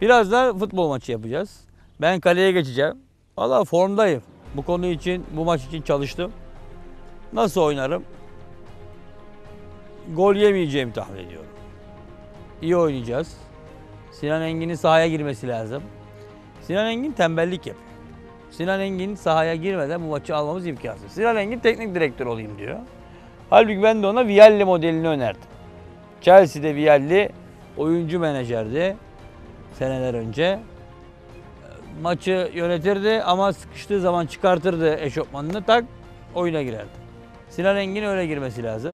Biraz da futbol maçı yapacağız. Ben kaleye geçeceğim. Valla formdayım. Bu konu için, bu maç için çalıştım. Nasıl oynarım? Gol yemeyeceğimi tahmin ediyorum. İyi oynayacağız. Sinan Engin'in sahaya girmesi lazım. Sinan Engin tembellik yapıyor. Sinan Engin sahaya girmeden bu maçı almamız imkansız. Sinan Engin teknik direktör olayım diyor. Halbuki ben de ona Vialli modelini önerdim. Chelsea'de Vialli oyuncu menajerdi seneler önce. Maçı yönetirdi ama sıkıştığı zaman çıkartırdı eşofmanını tak oyuna girerdi. Sinan Engin öyle girmesi lazım.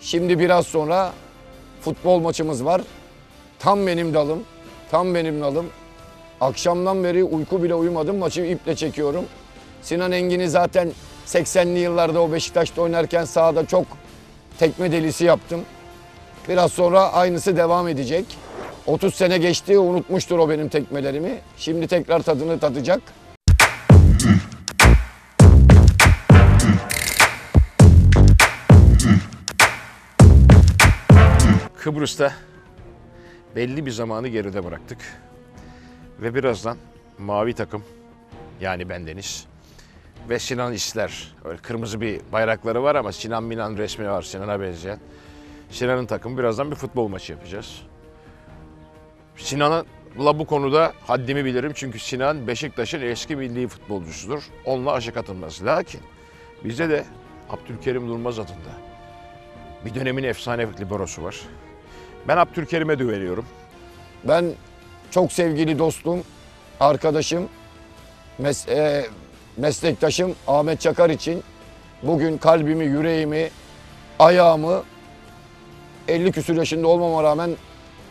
Şimdi biraz sonra futbol maçımız var. Tam benim dalım. Tam benim dalım. Akşamdan beri uyku bile uyumadım. Maçı iple çekiyorum. Sinan Engin'i zaten 80'li yıllarda o Beşiktaş'ta oynarken sahada çok tekme delisi yaptım. Biraz sonra aynısı devam edecek. 30 sene geçti unutmuştur o benim tekmelerimi. Şimdi tekrar tadını tadacak. Kıbrıs'ta belli bir zamanı geride bıraktık. Ve birazdan mavi takım yani bendeniz ve Sinan İsler. Öyle kırmızı bir bayrakları var ama Sinan Minan resmi var Sinan'a benzeyen. Sinan'ın takımı birazdan bir futbol maçı yapacağız. Sinan'la bu konuda haddimi bilirim çünkü Sinan Beşiktaş'ın eski milli futbolcusudur. Onunla aşık atılmaz. Lakin bizde de Abdülkerim Durmaz adında bir dönemin efsane liberosu var. Ben Abdülkerim'e de veriyorum. Ben çok sevgili dostum, arkadaşım, mes- e, meslektaşım Ahmet Çakar için bugün kalbimi, yüreğimi, ayağımı 50 küsur yaşında olmama rağmen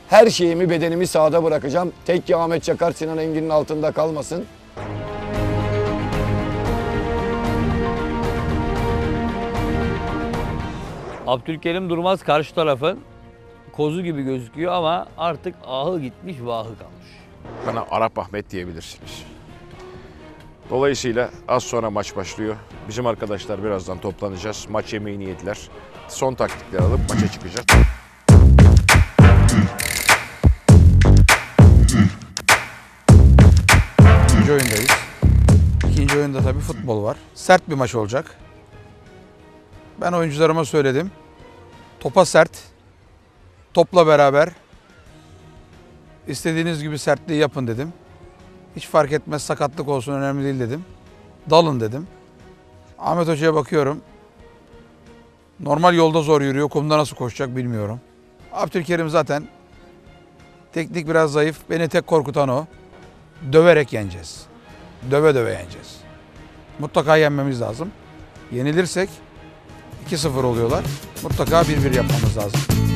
her şeyimi, bedenimi sahada bırakacağım. Tek ki Ahmet Çakar Sinan Engin'in altında kalmasın. Abdülkerim Durmaz karşı tarafın kozu gibi gözüküyor ama artık ahı gitmiş vahı kalmış. Bana Arap Ahmet diyebilirsiniz. Dolayısıyla az sonra maç başlıyor. Bizim arkadaşlar birazdan toplanacağız. Maç yemeğini yediler. Son taktikleri alıp maça çıkacağız. İkinci oyundayız. İkinci oyunda tabii futbol var. Sert bir maç olacak. Ben oyuncularıma söyledim. Topa sert. Topla beraber. istediğiniz gibi sertliği yapın dedim. Hiç fark etmez sakatlık olsun önemli değil dedim. Dalın dedim. Ahmet Hoca'ya bakıyorum. Normal yolda zor yürüyor. Kumda nasıl koşacak bilmiyorum. Abdülkerim zaten teknik biraz zayıf. Beni tek korkutan o döverek yeneceğiz. Döve döve yeneceğiz. Mutlaka yenmemiz lazım. Yenilirsek 2-0 oluyorlar. Mutlaka 1-1 yapmamız lazım.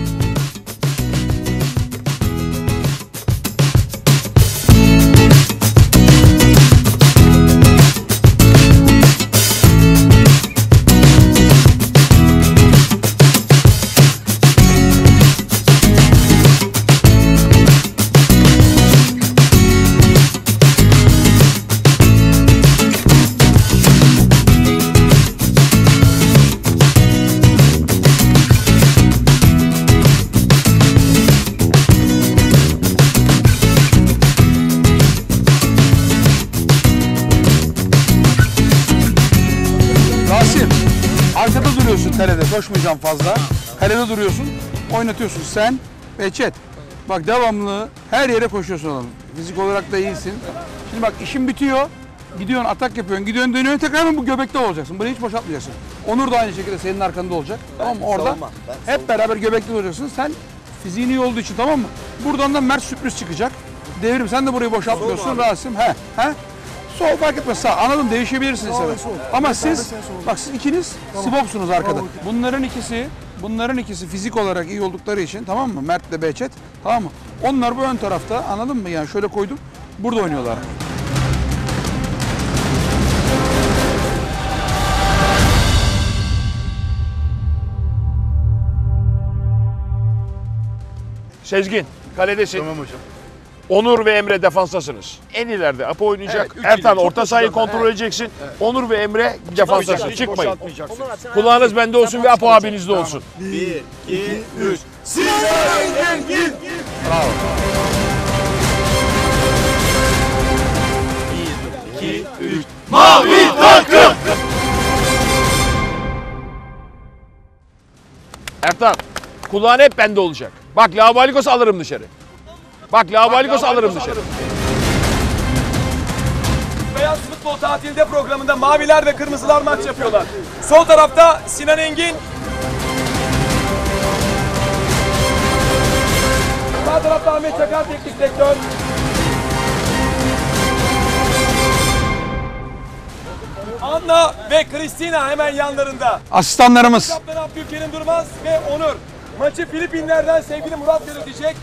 Kalede. Koşmayacağım fazla. Kalede duruyorsun. Oynatıyorsun sen ve Çet. Bak devamlı her yere koşuyorsun oğlum. Fizik olarak da iyisin. Şimdi bak işin bitiyor. Gidiyorsun atak yapıyorsun. Gidiyorsun dönüyorsun tekrar bu göbekte olacaksın. Burayı hiç boşaltmayacaksın. Onur da aynı şekilde senin arkanda olacak. tamam mı? Orada hep beraber göbekte olacaksın. Sen fiziğin iyi olduğu için tamam mı? Buradan da Mert sürpriz çıkacak. Devrim sen de burayı boşaltmıyorsun Rasim. He, he. Sol fark etmez sağ. Anladım değişebilirsiniz tabii. Ama siz bak siz ikiniz sibopsunuz arkada. Bunların ikisi bunların ikisi fizik olarak iyi oldukları için tamam mı? Mert ile Behçet tamam mı? Onlar bu ön tarafta anladın mı? Yani şöyle koydum. Burada oynuyorlar. Sezgin, kaledesin. Tamam hocam. Onur ve Emre defanstasınız. En ileride Apo oynayacak. Evet, Ertan orta sahayı kontrol Evet. edeceksin. Onur ve Emre defanstasınız. Çıkmayın. Kulağınız bende olsun ve Apo abinizde olsun. Ertan kulağın hep bende olacak. Bak Labalikos alırım dışarı. Bak Labalikos alırım dışarı. Beyaz Futbol Tatilde programında maviler ve kırmızılar maç yapıyorlar. Sol tarafta Sinan Engin. Sağ tarafta Ahmet Çakar teknik direktör. Anna ve Kristina hemen yanlarında. Asistanlarımız. Kaptan Abdülkerim Durmaz ve Onur. Maçı Filipinler'den sevgili Murat yönetecek.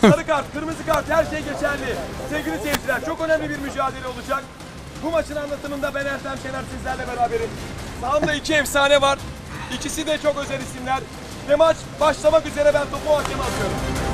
Sarı kart, kırmızı kart her şey geçerli. Sevgili seyirciler çok önemli bir mücadele olacak. Bu maçın anlatımında ben Ertem Şener sizlerle beraberim. Sağımda iki efsane var. İkisi de çok özel isimler. Ve maç başlamak üzere ben topu hakeme atıyorum.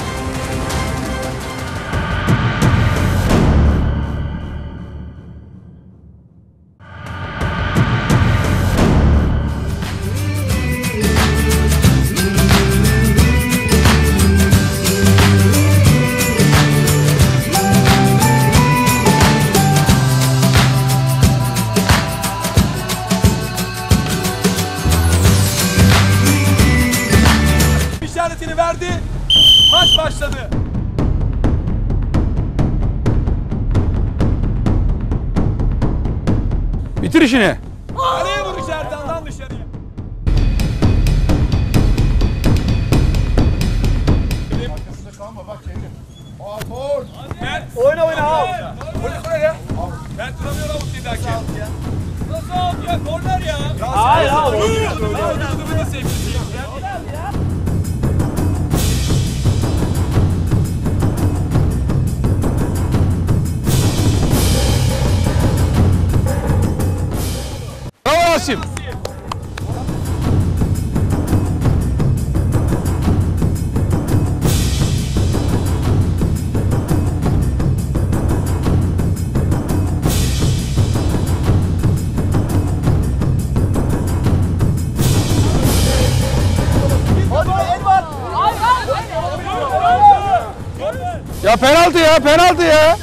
Ya penaltı ya.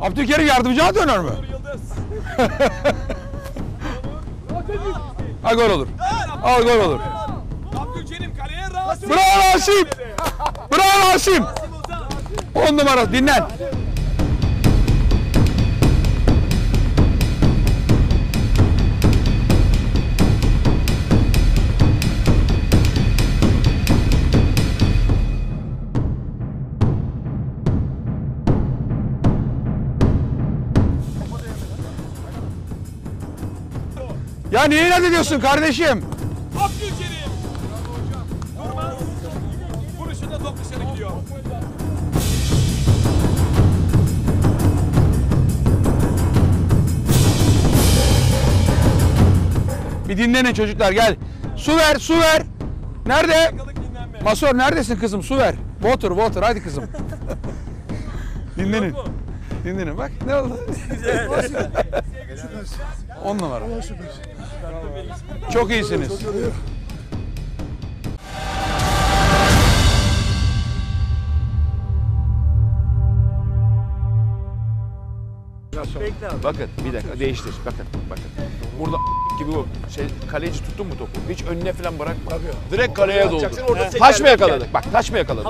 Abdülkerim yardımcıya döner? Yıldız. Ha gol olur. Al gol olur. Abdülkerim kaleye Rasim. Bravo Rasim. Bravo Rasim. Ozan. 10 numara dinlen. Ya niye inat ediyorsun kardeşim? Abdülkerim. Durmaz. Vuruşunda top dışarı gidiyor. Bir dinlenin çocuklar gel. Su ver, su ver. Nerede? Masör neredesin kızım? Su ver. Water, water. Hadi kızım. Dinlenin. Dinlenin. Bak ne oldu? On numara. Çok iyisiniz. Bakın bir dakika değiştir. Bakın bakın. Burada gibi bu şey kaleci tuttun mu topu? Hiç önüne falan bırakma. Direkt kaleye doldur. Taş mı yakaladık? Bak taş mı yakaladık?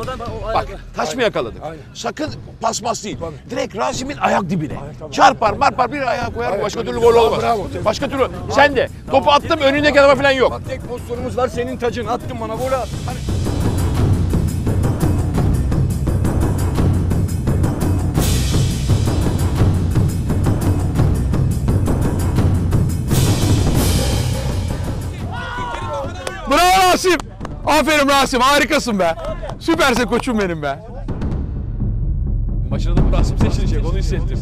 Bak taş mı yakaladık? Sakın pas pas değil. Direkt Rasim'in ayak dibine. Çarpar marpar bir ayağa koyar başka türlü gol olmaz. Başka türlü. Sen de topu attım önündeki adama falan yok. Tek pozisyonumuz var senin tacın. Attın bana golü at. Rasim. Aferin Rasim harikasın be. Süpersin koçum benim be. Maçına da Rasim seçilecek onu hissettim.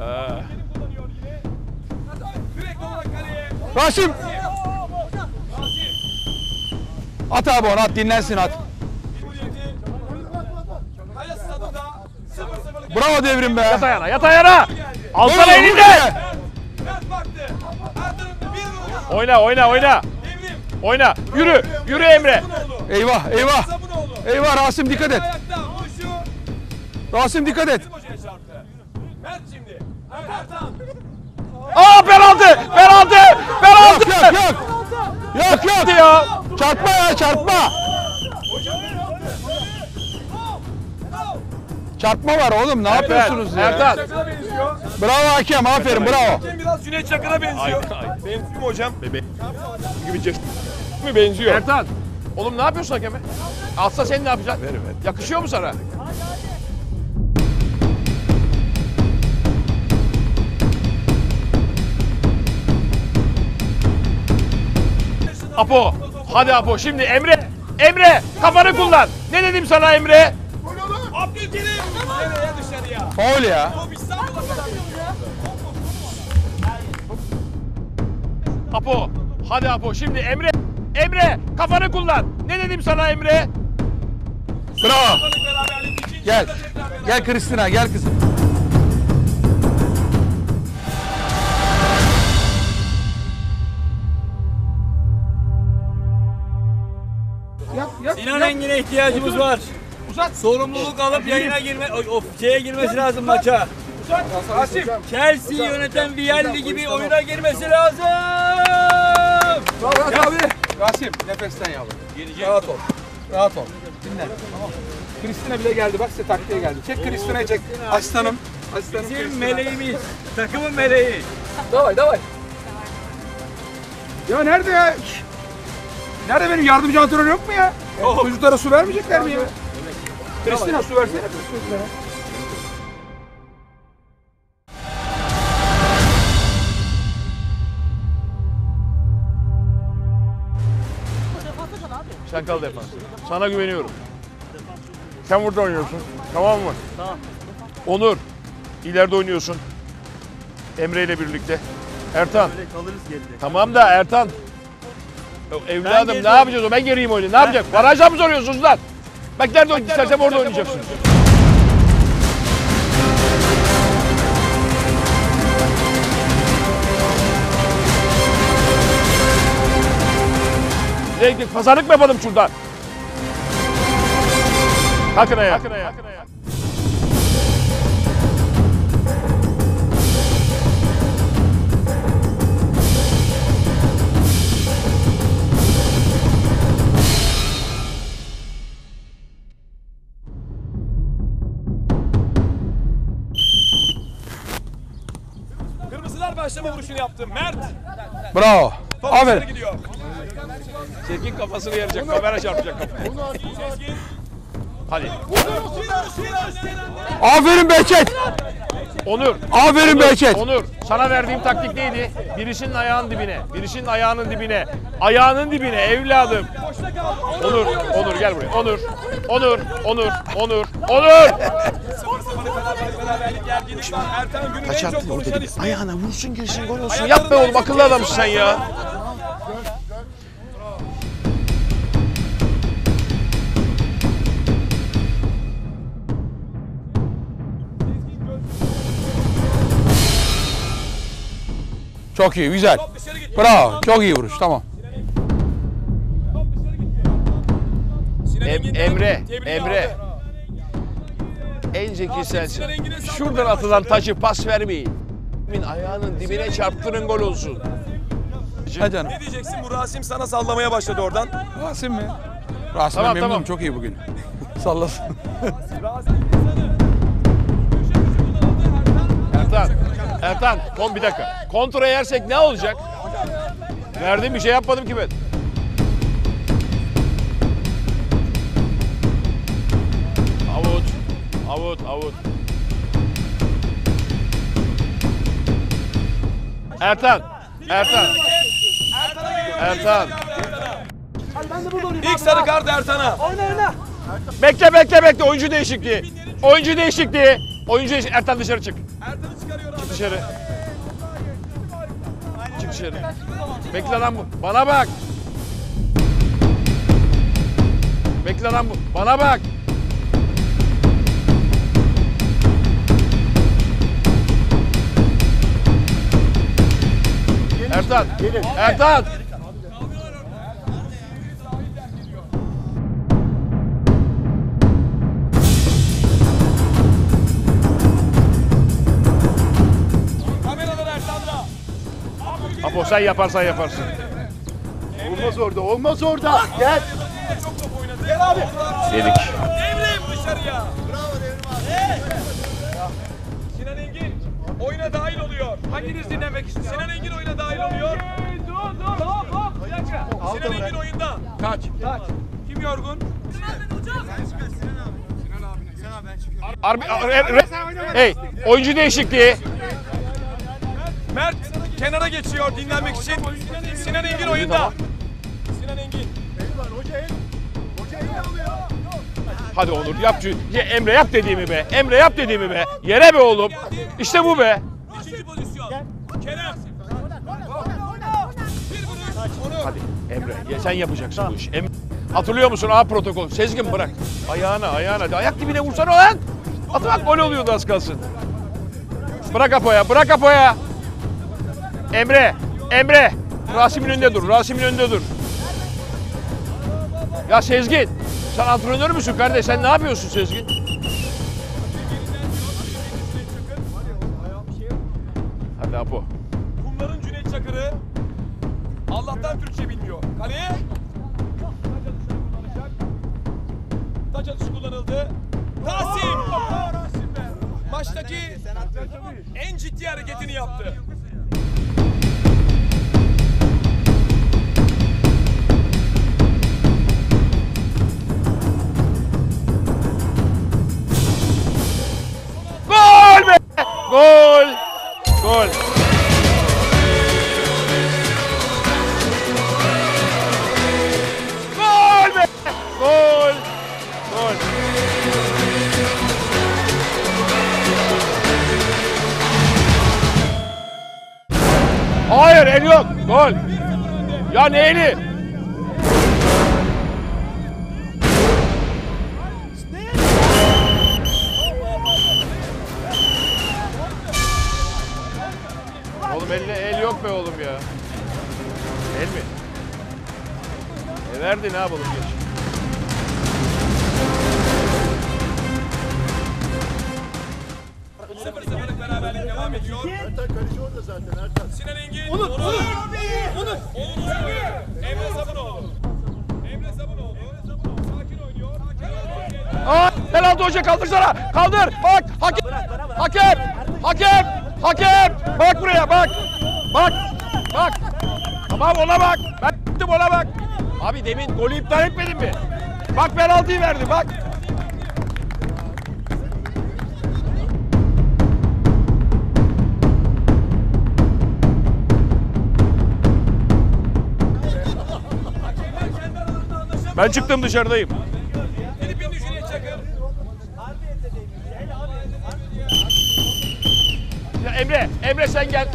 Ee, Rasim. At abi onu at dinlensin at. Bravo devrim be. Yat ayağına yat ayağına. Alsana elinden. Oyna oyna oyna. Oyna. Yürü, yürü Emre. Eyvah eyvah. Eyvah Rasim dikkat et. Rasim dikkat et. Mert şimdi. Aa penaltı, penaltı, penaltı. Yok yok yok. Yok yok. ya. Çarpma ya çarpma. Çarpma var oğlum ne yapıyorsunuz ya? Ertan. Bravo hakem aferin bravo. Hakem biraz Cüneyt Çakır'a benziyor. Benziyor mu hocam? Mi benziyor? Ertan. Oğlum ne yapıyorsun hakeme? Atsa sen ne yapacaksın? Yakışıyor mu sana? Apo. Hadi Apo. Şimdi Emre. Emre kafanı kullan. Ne dedim sana Emre? Abdülkerim. Nereye dışarıya? Faul ya. Top İstanbul'a kadar. Apo. Hadi Apo. Şimdi Emre. Emre kafanı kullan. Ne dedim sana Emre? Bravo. Gel. Gel Kristina gel kızım. Sinan Engin'e ihtiyacımız var. Sorumluluk alıp yayına girme, o, o şeye girmesi lazım maça. Rasim. Chelsea yöneten Vialli gibi oyuna girmesi lazım. Rahat abi. Rasim nefesten yavrum. Rahat ol. Rahat ol. Dinle. Tamam. Kristina bile geldi bak size taktiğe geldi. Çek Kristina'yı çek. Aslanım. Aslanım Bizim Kristina. meleğimiz, takımın meleği. Davay davay. Ya nerede ya? Şş. Nerede benim yardımcı antrenör yok mu ya? Çocuklara su vermeyecekler mi ya? Kristina su versene çocuklara. Sen kal defans. Sana güveniyorum. Sen burada oynuyorsun. Tamam mı? Tamam. Onur. ileride oynuyorsun. Emre ile birlikte. Ertan. Böyle kalırız geride. Tamam da Ertan. Evladım ne yapacağız? Ben geriyim oynayayım. Ne yapacak? Barajda mı soruyorsunuz lan? Bak nerede? İstersem orada Renkli pazarlık mı yapalım şuradan? Kalkın ayağa. Kalkın ayağa. Kırmızılar başlama vuruşunu yaptı. Mert. Bravo. Aferin. gidiyor. Çirkin kafasını yerecek. Kamera çarpacak. Sezgin. Hadi. Aferin Behçet. Onur. Aferin Behçet. Onur, sana verdiğim taktik neydi? Birisinin ayağının dibine, birisinin ayağının dibine, ayağının dibine evladım. Onur, Onur gel buraya. Onur, Onur, Onur, Onur, Onur. 0-0'a kadar beraberlik gerginlik var. Ertan günün en çok konuşan ismi. Ayağına vursun girsin gol olsun. Yap be oğlum akıllı adamsın sen ya. Çok iyi güzel. Bravo. Çok iyi vuruş tamam. Em- Emre, Emre. En zeki sensin. Şuradan atılan taşı pas vermeyin. Min ayağının dibine çarptırın gol olsun. Ha canım. Ne diyeceksin? Bu Rasim sana sallamaya başladı oradan. Rasim mi? Rasim Tamam, memnunum tamam. çok iyi bugün. Sallasın. Ertan. Ertan, kon bir dakika. Kontra yersek ne olacak? Verdim bir şey yapmadım ki ben. Avut, avut, avut. Ertan, Ertan, Ertan. İlk sarı kart Ertan'a. Bekle, bekle, bekle. Oyuncu değişikliği. Oyuncu değişikliği. Oyuncu değişikliği. Ertan dışarı çık. Dışarı. Çık dışarı. Bekle lan bu. Bana bak. Bekle lan bu. Bana bak. Ertan. Ertan. Apo sen yaparsan yaparsın. Olmaz orada, olmaz orada. Gel. Çok top oynadı. Gel abi. Yedik. Devrim dışarıya. Bravo Devrim abi. Sinan Engin oyuna dahil oluyor. Hanginiz dinlemek istiyor? Sinan Engin oyuna dahil oluyor. Dur dur hop hop. Bir dakika. Sinan Engin oyunda. Kaç. Kaç. Kim yorgun? Arbi, re- re- hey, oyuncu değişikliği. Mert kenara geçiyor dinlenmek için. Sinan Engin oyunda. Sinan Engin. Hadi Onur yap şu. Ya Emre yap dediğimi be. Emre yap dediğimi be. Yere be oğlum. İşte bu be. İkinci pozisyon. Kerem. Hadi Emre ya sen yapacaksın bu işi. Em- Hatırlıyor musun A protokol? Sezgin bırak. Ayağına ayağına. Ayak dibine vursana lan. Atı bak gol oluyordu az kalsın. Bırak Apo'ya bırak Apo'ya. Emre. Emre. Rasim'in önünde dur. Rasim'in önünde dur. Ya Sezgin. Sen antrenör müsün kardeş? Sen ne yapıyorsun Sezgin? Hadi Apo. Kumların Cüneyt Çakır'ı. Allah'tan Türkçe bilmiyor. Kaleye. Taç atışı kullanıldı. Rasim. Maçtaki en ciddi hareketini yaptı. Gol! Gol! Gol be! Gol! Gol! Hayır el yok. Gol. Ya ne verdi ne yapalım geç. Sıfır sıfırlık beraberlik devam ediyor. Ertan kaleci orada zaten Ertan. Sinan Engin. Onur. Onur. Onur. Onur. Emre Sabunoğlu. Emre Sabunoğlu. Sakin oynuyor. Aa, penaltı hoca kaldırsana. Kaldır. Bak. Hakem. Hakem. Hakem. Hakem. Bak buraya bak. Bak. Bak. Tamam ona bak. Ben gittim ona bak. Abi demin golü iptal etmedin mi? Bak penaltıyı verdi bak. Ben çıktım dışarıdayım. Emre, Emre sen gel.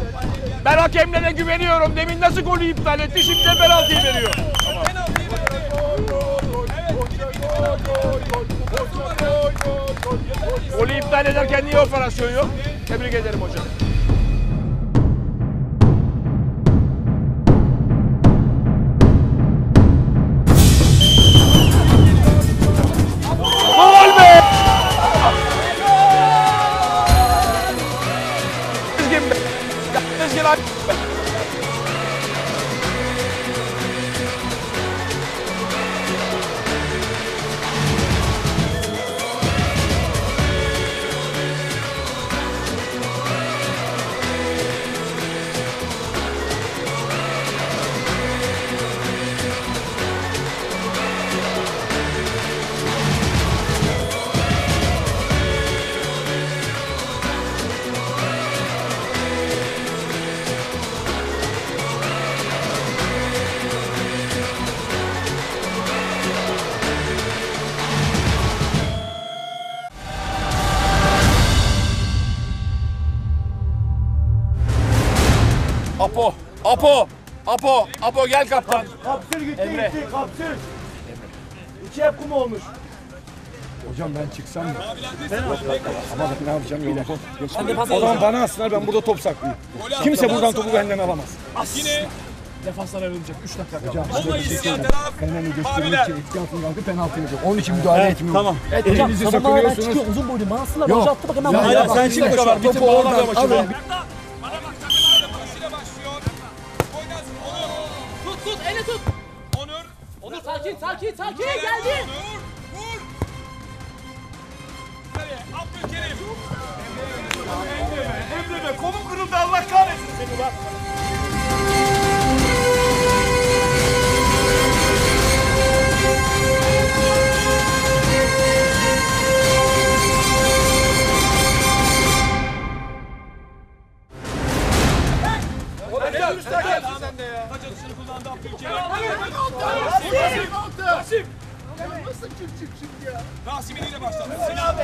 Ben hakemlere güveniyorum. Demin nasıl golü iptal etti, şimdi de penaltıyı veriyor. Golü iptal ederken niye operasyon yok? Tebrik ederim hocam. Apo. Apo. Apo gel kaptan. Kapsül gitti gitti kapsül. İki hep kum olmuş. Hocam ben çıksam mı? Ama bak ne yapacağım yolu. O zaman bana aslında ben burada top saklayayım. Kimse buradan topu benden alamaz. Yine Defanslar ayrılacak. 3 dakika kaldı. Hocam Ama isteyen taraf Fener'i göstermek için etki altına kalkıp penaltı yapıyor. Onun için müdahale etmiyorum. Tamam. Hocam Elinizi savunmalardan sakınıyorsunuz. çıkıyor uzun boylu. Yok. Hoca attı bak hemen Ya, ya, bak, bir dakika var. Topu oradan alın. Sakin sakin sakin geldi. Vur. Kaleye Abdülkerim. Emre be. Emre be. Kolum kırıldı Allah kahretsin seni lan. Nasıl çık çık çık ya? Rasim ile başladı. Sinan abi.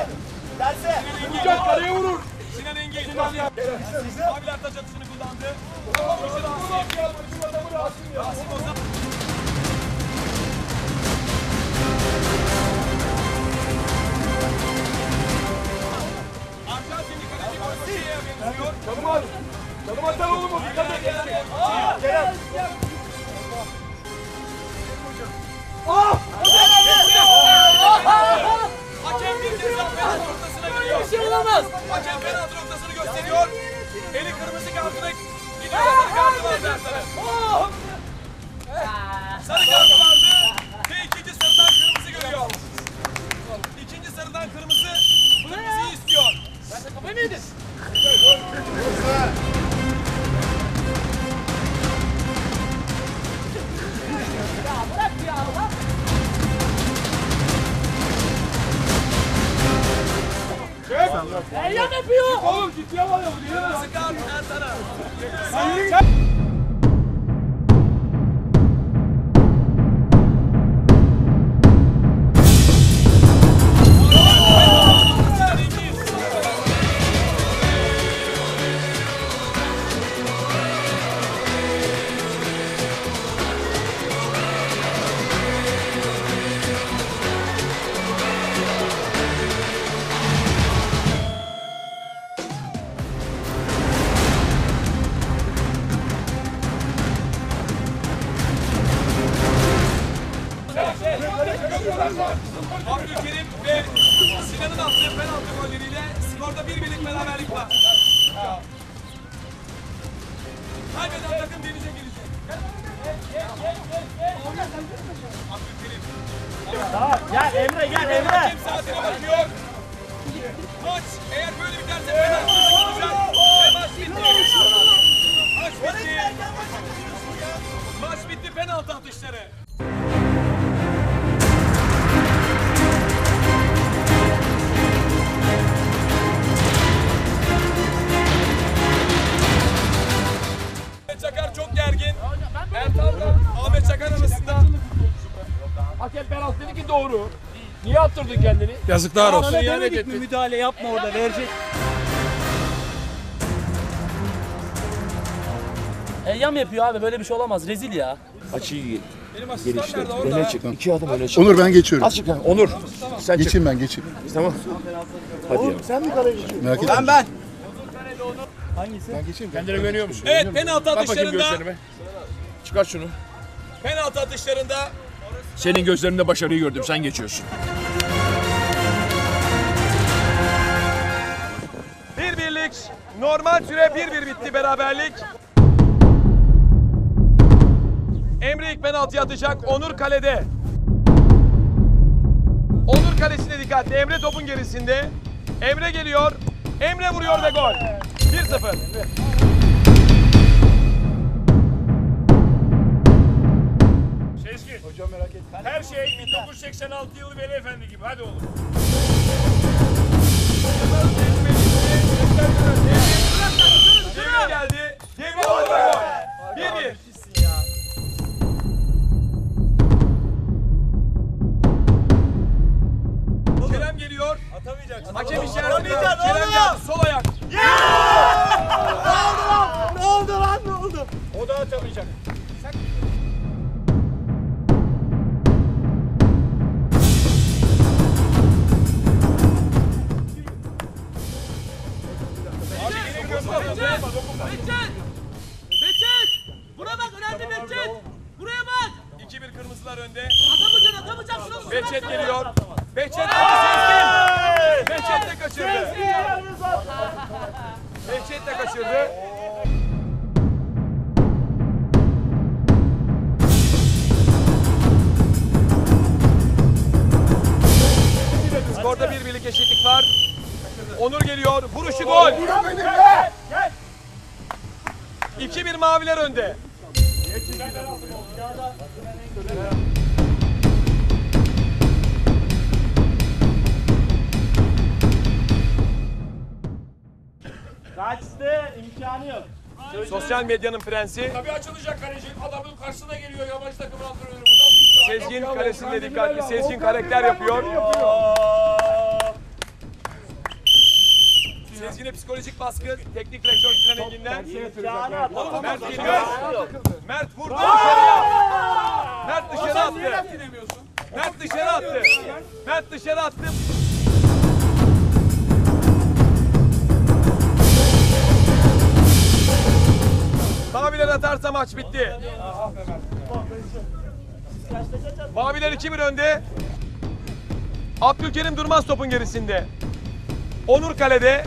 Derse. Sinan Engin. kaleye vurur. Sinan Engin. Abiler taç atışını kullandı. Rasim. Rasim Ozan. Canım abi. Canım atar oğlum o. Dikkat et. Kerem. Hakem daha penaltı noktasına giriyor. Bir şey olamaz. Hakem penaltı noktasını gösteriyor. Eli kırmızı kartına gidiyor. Sarı kartı var Ertan'ın. Sarı kartı vardı ve ikinci sarıdan kırmızı görüyor. İkinci sarıdan kırmızı kırmızıyı istiyor. Kafayı mı yedin? Eyyam yapıyor. Doğru. Niye attırdın kendini? Yazıklar olsun. Sana demedik mi müdahale yapma orada verecek. Eyyam yapıyor abi böyle bir şey olamaz rezil ya. Açıyı orada? öne çık. İki adım öne çık. Onur ben geçiyorum. Az çık lan. Onur. Sen çık. Geçeyim ben geçeyim. Tamam. Hadi ya. Merak etme. Ben ben. Kendine güveniyor musun? Evet penaltı Bak bakayım atışlarında gözlerime. Çıkar şunu. penaltı atışlarında Senin gözlerinde başarıyı gördüm. Sen geçiyorsun. bir birlik normal süre bir bir bitti beraberlik. Emre ilk penaltıyı atacak. Onur kalede. Onur kalesine dikkatli. Emre topun gerisinde. Emre geliyor. Emre vuruyor ve gol. 1-0. Her şey 1986 yılı Veli Efendi gibi. Hadi oğlum. Devre geldi. Devre oldu gol. 1-1. Kerem geliyor. Atamayacaksın. Hakem işaretini verdi. Kerem geldi. Sol ayak. O da yaşamayacak. Behçet! Buraya bak önemli Behçet! Buraya bak! 2-1 kırmızılar önde. Atamayacaksın atamayacaksın. şunu Behçet geliyor. Behçet de Sezgin. Behçet de kaçırdı. Behçet de kaçırdı. Skorda bir birlik eşitlik var. Onur geliyor. Vuruşu gol. 2-1 maviler önde. Kaçtı imkanı yok. Sosyal medyanın prensi. Tabii açılacak kaleci. Adamın karşısına geliyor yabancı takım antrenörü. Ya? Sezgin kalesinde dikkatli. Sezgin karakter yapıyor. Sezgin'e psikolojik baskı. Teknik direktör Sinan Engin'den. Mert geliyor. Mert vurdu dışarıya. Mert dışarı attı. Mert dışarı attı. Mert dışarı attı. Maviler atarsa maç bitti. Maviler 2-1 önde. Abdülkerim Durmaz topun gerisinde. Onur kalede.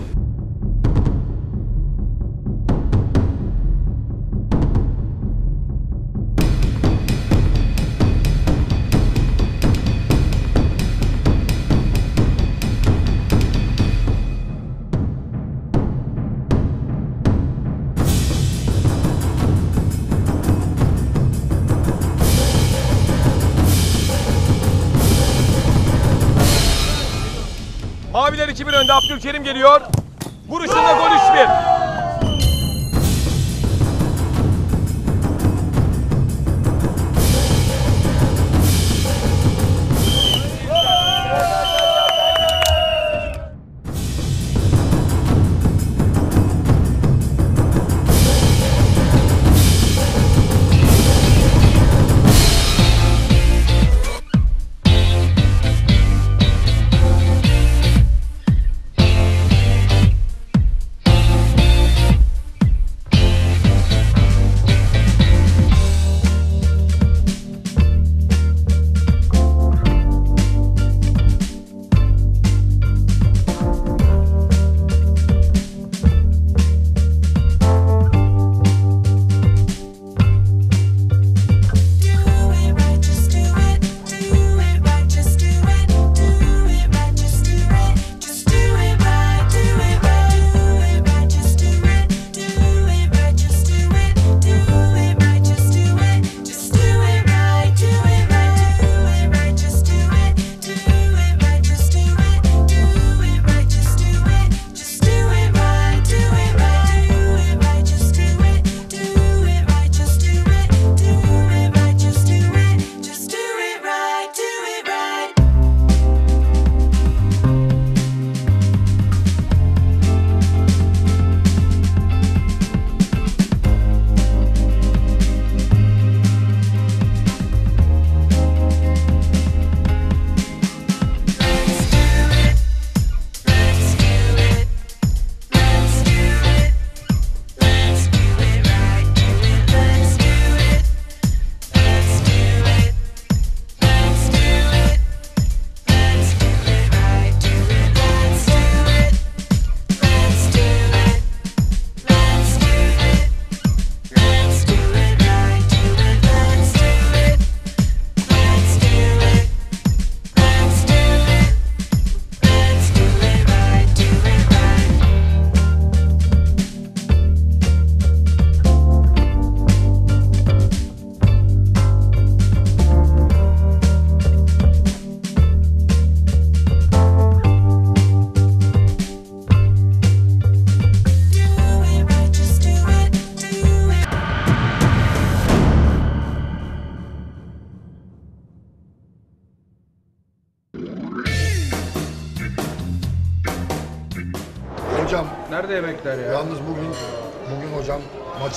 Abdülkerim geliyor. Vuruşunda gol 3-1.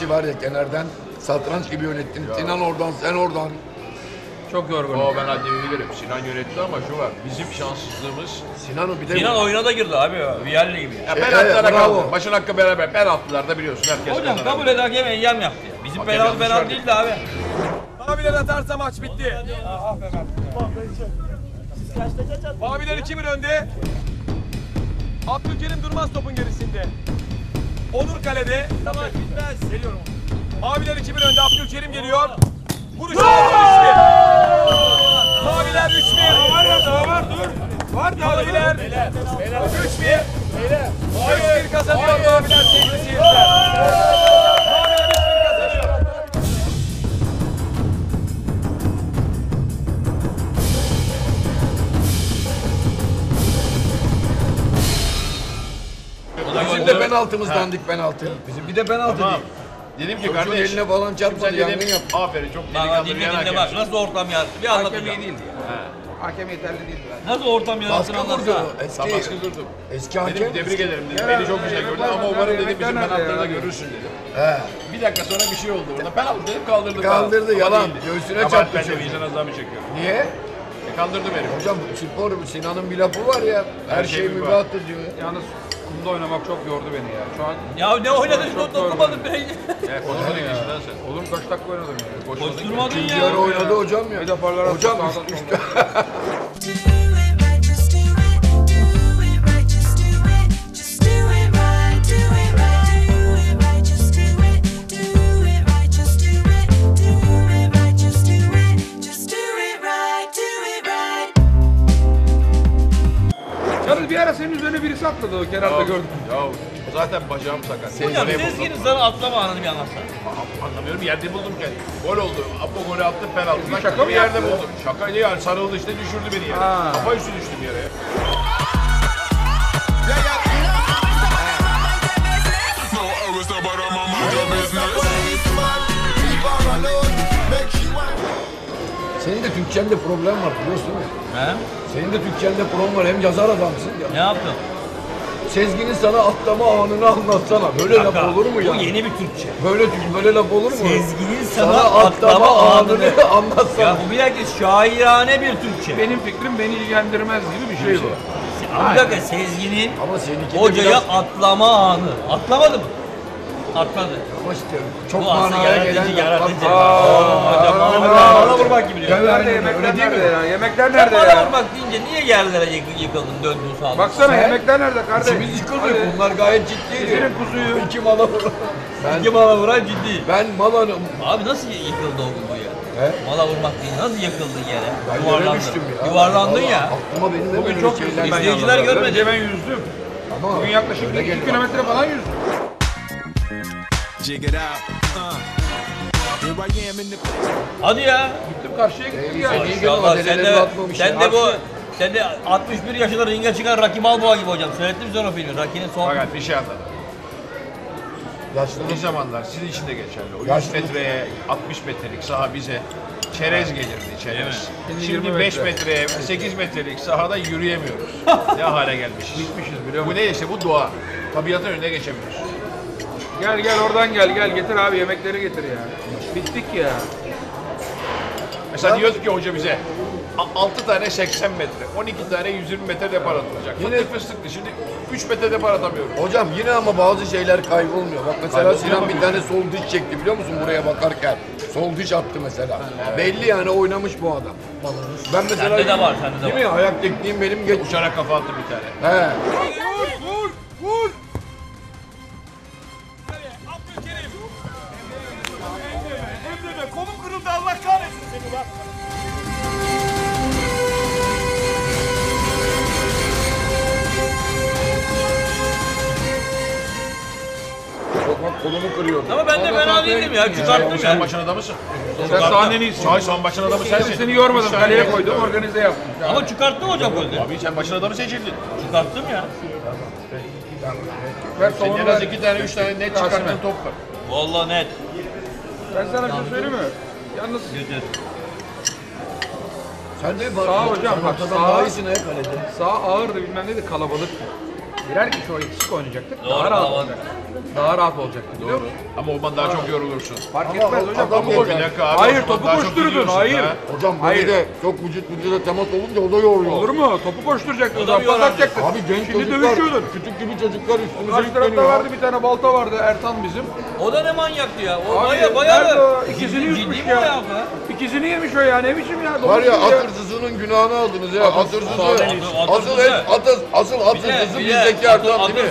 Maçı var ya Kener'den Satranç gibi yönettin. Sinan oradan, sen oradan. Çok yorgun. O ben haddimi bilirim. Sinan yönetti ama şu var. Bizim şanssızlığımız Sinan'ı bir de... Sinan oyuna da girdi abi. Vialli gibi. Ya Evet, penaltılara bravo. kaldı. Maçın hakkı beraber. Penaltılarda biliyorsun herkes. Hocam kabul eder hakem eyyam yaptı. ya. Bizim penaltı penaltı değildi abi. Maviler atarsa maç bitti. Maviler 2-1 önde. Abdülkerim Durmaz topun gerisinde. Onur kalede. Tamam bitmez. Geliyorum. Maviler 2-1 önde. Abdülkerim geliyor. Vuruş aldı 3-1. Maviler 3-1. Var ya daha var dur. Var daha Maviler 3-1. 3-1 kazanıyor Maviler sevgili seyirciler. Bizim de penaltımız dandik penaltı. Bizim bir de penaltı Tamam. değil. Dedim ki Çocuğun kardeş. eline falan çarpmadı, sen yangın dedim, yaptı. Aferin çok Bak delikanlı dinle bir yan dinle bak nasıl ortam yarattı. Bir Hakem anlatacağım. iyi değildi ya. Hakem yeterli değildi bence. Nasıl ortam yarattığını Baskı vurdu. anlatsana. Sen Eski, baskı durdum. eski Dedim hakem. tebrik ederim dedim. Beni çok güzel gördün ama umarım dedim bizim penaltılarda ya? görürsün dedim. He. Bir dakika sonra bir şey oldu orada. Penaltı dedim kaldırdı. Kaldırdı, Ama yalan. değildi. Göğsüne Kabahat çarptı Ben de çocuğu. vicdan azabı çekiyorum. Niye? E kaldırdım herif. Hocam spor Sinan'ın bir lafı var ya. Her, Her şey, şey mübahtır diyor. Yalnız kumda oynamak çok yordu beni ya. Şu an Ya ne oynadın Çok çok dokumadın be. E koşmadın sen. olur kaç dakika oynadım ya. Koşturmadın İkinci ya. yarı oynadı hocam ya. Bir de parlar Hocam üst, birisi atladı o kenarda gördüm. Ya zaten bacağım sakat. Hocam Sezgin'in buldum? sana atlama anını bir anlatsana. Anlamıyorum yerde buldum kendimi. Gol oldu. Apo golü attı penaltı. Bir şaka mı bir yerde yaptı? buldum. Şaka değil yani sarıldı işte düşürdü beni yere. Ha. Kafa üstü düştüm yere. Senin de Türkçende problem var biliyorsun değil mi? He? Senin de Türkçende problem var. Hem yazar adamsın ya. Ne yaptın? Sezgin'in sana atlama anını anlatsana. Böyle laf Kaka, olur mu ya? Bu yeni bir Türkçe. Böyle böyle laf olur mu? Sezgin'in sana, sana atlama, atlama anını anını- anlatsana. Ya bu bir dakika şairane bir Türkçe. Benim fikrim beni ilgilendirmez gibi bir şey bu. Bir dakika Sezgin'in Ama de hocaya biraz... atlama anı. Atlamadı mı? Atladı. Ama işte çok Bu aslında manaya gelen yaratıcı, yaratıcı. Aa, Hocam aa, aa. vurmak gibi diyor. Nerede öyle yemekler değil mi? nerede ya? Yemekler nerede bana ya? vurmak deyince niye yerlere yık- yıkıldın döndün sağdan? Baksana yemekler nerede kardeş? İçimiz yıkılıyor. Hadi. Bunlar gayet ciddiydi. Getirin kuzuyu. İki mala vur. Ben, İki mala vuran ciddi. ben malanım. Abi nasıl yıkıldı o bu ya? He? Mala vurmak değil. Nasıl yıkıldın yere? Ben yere düştüm ya. Yuvarlandın Vallahi ya. Aklıma benim de Bugün böyle çok şeyler yüzdüm ben İzleyiciler yalnız. görmedi. Önce ben yüzdüm. Ama Bugün yaklaşık öyle 2 geliyor. kilometre falan yüzdüm. Jig it out. Uh. Here I am in the Hadi ya. Gittim karşıya gittim ya. sen iyi Maşallah sen de, sen de bu sen de 61 yaşında ringe çıkan Rocky Balboa gibi hocam. Seyrettim sen o filmi. Rocky'nin son Fakat bir şey anladım. Yaşlılık Bir zamanlar sizin için de geçerli. O 100 Yaşlı- metreye 60 metrelik saha bize çerez gelirdi çerez. Şimdi Şimdi 20 5 metre. metreye 8 metrelik sahada yürüyemiyoruz. ne hale gelmişiz. Bitmişiz biliyor Bu musun? ne işte bu doğa. Tabiatın önüne geçemiyoruz. Gel gel oradan gel gel getir abi yemekleri getir ya. Bittik ya. Mesela diyordu ki hoca bize 6 tane 80 metre, 12 tane 120 metre depar atılacak. Yine- Fıtık fıstıktı. Şimdi 3 metre depar atamıyoruz. Hocam yine ama bazı şeyler kaybolmuyor. Bak mesela Kaybolmuyor Sinan bir tane sol diş çekti biliyor musun buraya bakarken? Sol diş attı mesela. Belli yani oynamış bu adam. Ben mesela Sende de var, sende de Değil mi? Ayak tekniğim benim geç. Uçarak kafa attı bir tane. He. Vur! Vur! Abdülkerim. Bak kolumu kırıyor. Ama ben de fena değildim ya. Çıkarttım Sen ya. başın adamı mısın? Sen sahanın iyisi. Çay son başın adamı sensin. Seni yormadım kaleye koydum organize yaptım. Ama çıkarttım hocam golde. Abi sen başın adamı seçildin. Çıkarttım ya. Ver Senin en az iki tane, üç tane net çıkarttığın top var. Vallahi net. Ben sana bir şey söyleyeyim mi? Yalnız. Sen de bak. Sağ hocam, sen bak, ortadan sağ- daha iyisin he kalede. sağ ağırdı bilmem neydi kalabalık. Birer kişi o eksik oynayacaktık. Doğru, Daha rahat olacaktı. Daha rahat olacaktı biliyor musun? Ama ondan daha çok yorulursun. Fark etmez hocam. adam Topu koş- geçer. Bir dakika abi, Hayır topu daha çok Hayır. ha. Hocam Hayır. böyle de çok vücut vücuda temas olunca o da yoruyor. Olur mu? Topu koşturacaktın. Zaten yorar. atacaktın. Abi genç Şimdi çocuklar, dövüşüyordun. küçük gibi çocuklar üstümüze Karşı tarafta yükleniyor. vardı bir tane balta vardı Ertan bizim. O da ne manyaktı ya. O Abi, baya baya nerede o? İkisini o ya. İkisini yemiş o ya. Ne biçim ya? Var ya at hırsızının günahını aldınız ya. At hırsızı. Asıl et, at, asıl at hırsızı bizdeki Erdoğan değil mi?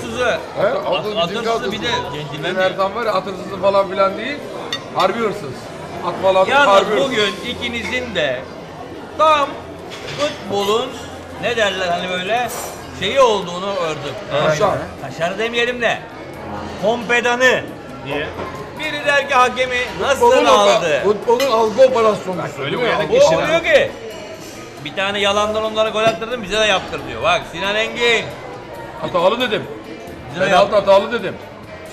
He? Bizimki Atırsızı bir de Bizim diye. Ertan var ya at hırsızı falan filan değil. Harbi hırsız. At falan değil, Yalnız harbi hırsız. bugün ikinizin de tam futbolun ne derler hani böyle şeyi olduğunu ördük. Aşağı. Kaşar demeyelim de. Kompedanı. Niye? Biri der ki hakemi Futbolun, nasıl aldı? futbolun algı operasyonu. Öyle değil mi? Yani Bu oluyor ki bir tane yalandan onlara gol attırdın bize de yaptır diyor. Bak Sinan Engin. Hatalı dedim. Bize de Penaltı yaptır. hatalı dedim.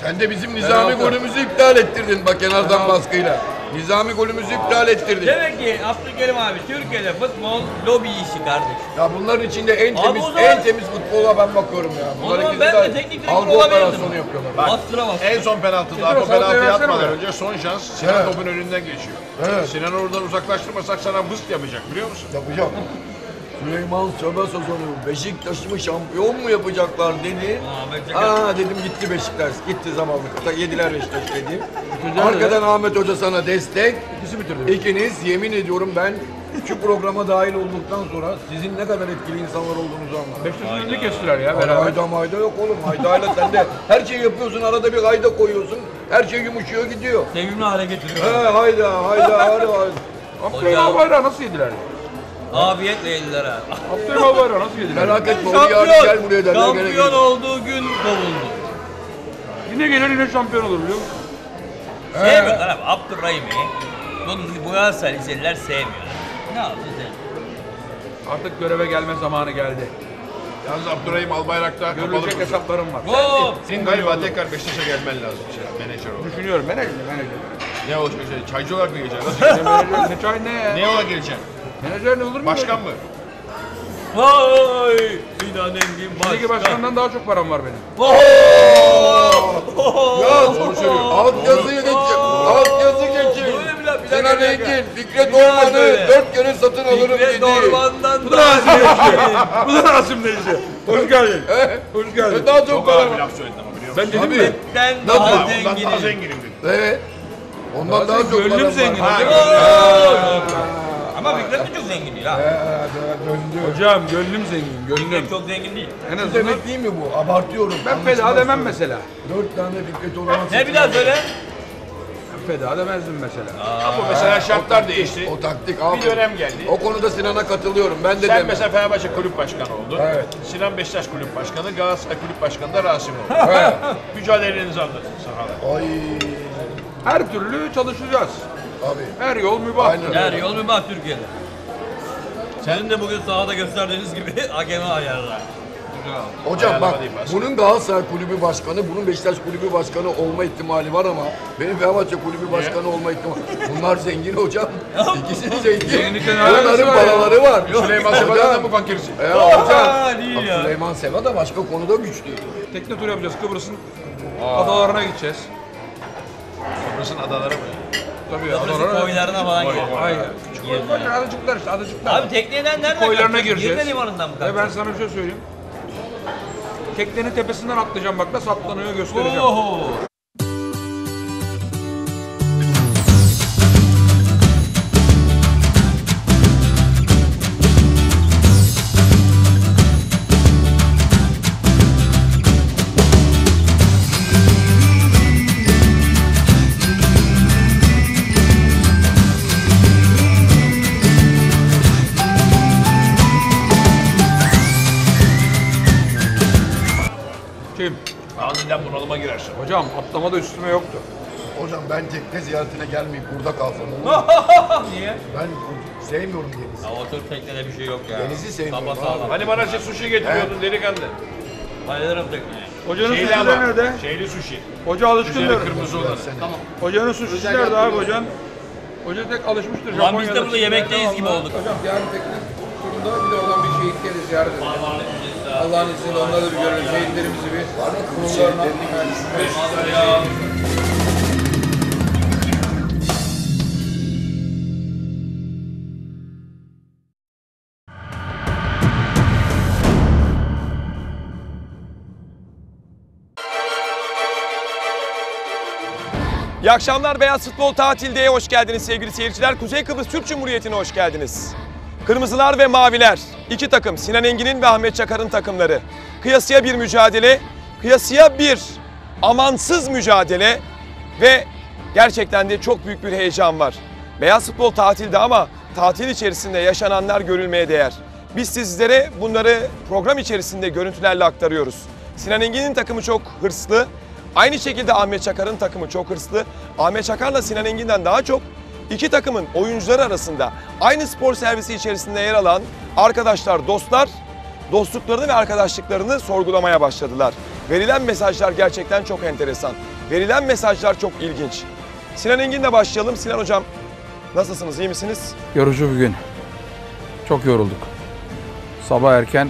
Sen de bizim nizami Penaltı. golümüzü iptal ettirdin bak kenardan baskıyla. Nizami golümüzü iptal ettirdin. Demek ki Abdülkerim abi Türkiye'de futbol lobi işi kardeş. Ya bunların içinde en Abi temiz o zaman- en temiz futbola ben bakıyorum ya. Bunlar zaman ikisi ben de teknik direktör algı olabilirdim. operasyonu yapıyorlar. Bastıra bastıra. En son penaltı daha o penaltı versene atmadan be. önce son şans Sinan Evet. topun önünden geçiyor. Evet. Sinan'ı oradan uzaklaştırmasak sana vıst yapacak biliyor musun? Yapacağım. Süleyman Söbe sezonu Beşiktaş'ı mı şampiyon mu yapacaklar dedi. Ahmet Çakar. Aa dedim gitti Beşiktaş. Gitti zamanlı. Kata yediler Beşiktaş dedi. Arkadan Ahmet Hoca sana destek. İkisi bitirdi. İkiniz yemin ediyorum ben şu programa dahil olduktan sonra sizin ne kadar etkili insanlar olduğunuzu anladım. Beşiktaş'ın önünü kestiler ya Hayda beraber. hayda mayda yok oğlum. Haydayla sen de her şeyi yapıyorsun. Arada bir hayda koyuyorsun. Her şey yumuşuyor gidiyor. Sevimli hale getiriyor. He hayda hayda hayda. hayda. Abdülkerim Albayrak'ı nasıl yediler? Afiyetle yediler ha. Abdülkerim Albayrak'ı nasıl yediler? Merak etme onu yarın gel buraya derler. gene şampiyon gelir. olduğu gün kovuldu. Yine gelir yine şampiyon olur biliyor musun? Sevmiyorlar abi. Abdurrahim'i bunun gibi bu Galatasaray liseliler sevmiyorlar. Ne yaptın sen? Artık göreve gelme zamanı geldi. Yalnız Abdurrahim Albayrak'ta kapalı Görülecek hesaplarım var. Hop! Senin galiba tekrar Beşiktaş'a gelmen lazım şey, menajer olarak. Düşünüyorum menajer menajer. Ne olacak şey, çaycı olarak mı geleceksin? Ne menajer ne çay ne ya? Ne olarak geleceksin? Menajer ne olur mu? Başkan mı? Vay! Sinan Engin Ligi başkan. başkanından daha çok param var benim. Ya doğru söylüyor. Alt yazıyı geçin. Alt yazı geçin. Böyle bir laf, bir dakika, Sinan bir dakika. Engin, Fikret Bir daha böyle. Dört kere satın alırım Fikret dedi. Orman'dan daha iyi. Bu da Rasim Denizli. Hoş geldin. Hoş geldin. Daha çok Çok para bir var. laf söyledin ama biliyor musun? Ben dedim mi? Nasıl? daha Ondan daha zenginim. zenginim dedi. Evet. Ondan daha çok Gönlüm para var. zengin. Ha, hocam. Ama Fikret de çok zengin değil ha. Döndü. Hocam gönlüm zengin, gönlüm. Fikret çok zengin değil. En azından Demek değil mi bu? Abartıyorum. ben feda demem mesela. Dört tane Fikret olan Ne bir daha söyle. Ben feda demezdim mesela. Ama mesela şartlar değişti. O taktik abi. Bir dönem geldi. O konuda Sinan'a katılıyorum. Ben de Sen demem. mesela Fenerbahçe kulüp başkanı oldun. Evet. Sinan Beşiktaş kulüp başkanı, Galatasaray kulüp başkanı da Rasim oldu. Evet. Mücadelenizi anlatın sahada. Ay Her türlü çalışacağız. Abi. Her yol mübah. Aynen. Her yol mübah Türkiye'de. Senin de bugün sahada gösterdiğiniz gibi hakeme ayarlar. Hocam bak bunun Galatasaray kulübü başkanı, bunun Beşiktaş kulübü başkanı olma ihtimali var ama benim Fenerbahçe kulübü başkanı olma ihtimali. Bunlar zengin hocam. İkisi zengin. Alakası Onların var ya? paraları var. Süleyman Seba'dan mı fakirsin? Ya hocam. Bak. Süleyman Seba da başka konuda güçlü. Tekne turu yapacağız Kıbrıs'ın adalarına gideceğiz. Kıbrıs'ın adaları mı? Tabii Kıbrıs'ın koylarına falan koy. Ay, küçük koylar, adacıklar işte adacıklar. Abi tekneden nereden koylarına gireceğiz. Girne limanından mı Ve ben sana bir şey söyleyeyim. Teknenin tepesinden atlayacağım bak nasıl atlanıyor göstereceğim. Oho! Hocam atlamada üstüme yoktu. Hocam ben tekne ziyaretine gelmeyip burada kalsam olur mu? Niye? Ben sevmiyorum denizi. Ya otur teknede bir şey yok ya. Denizi sevmiyorum Kaba abi. sağlam. Hani bana şey sushi getiriyordun delikanlı. Bayılırım tekneye. Hocanın Şeyli ama. nerede? Şeyli sushi. Hoca alışkın Üzeri diyor. kırmızı olan. Hocanın suçlusu nerede abi hocan? Hoca tek alışmıştır Ulan biz de Japonya'da, burada yemekteyiz gibi olduk. Hocam yarın tekne turunda bir de oradan bir şehitleri ziyaret edelim. Allah'ın izniyle onları da bir görelim. Şehitlerimizi bir. Kurullarına. İyi akşamlar Beyaz Futbol Tatilde'ye hoş geldiniz sevgili seyirciler. Kuzey Kıbrıs Türk Cumhuriyeti'ne hoş geldiniz. Kırmızılar ve maviler, iki takım Sinan Engin'in ve Ahmet Çakar'ın takımları. Kıyasıya bir mücadele, kıyasıya bir amansız mücadele ve gerçekten de çok büyük bir heyecan var. Beyaz Futbol tatilde ama tatil içerisinde yaşananlar görülmeye değer. Biz sizlere bunları program içerisinde görüntülerle aktarıyoruz. Sinan Engin'in takımı çok hırslı, Aynı şekilde Ahmet Çakar'ın takımı çok hırslı. Ahmet Çakar'la Sinan Engin'den daha çok iki takımın oyuncuları arasında aynı spor servisi içerisinde yer alan arkadaşlar, dostlar dostluklarını ve arkadaşlıklarını sorgulamaya başladılar. Verilen mesajlar gerçekten çok enteresan. Verilen mesajlar çok ilginç. Sinan Engin'le başlayalım. Sinan Hocam nasılsınız, iyi misiniz? Yorucu bir gün. Çok yorulduk. Sabah erken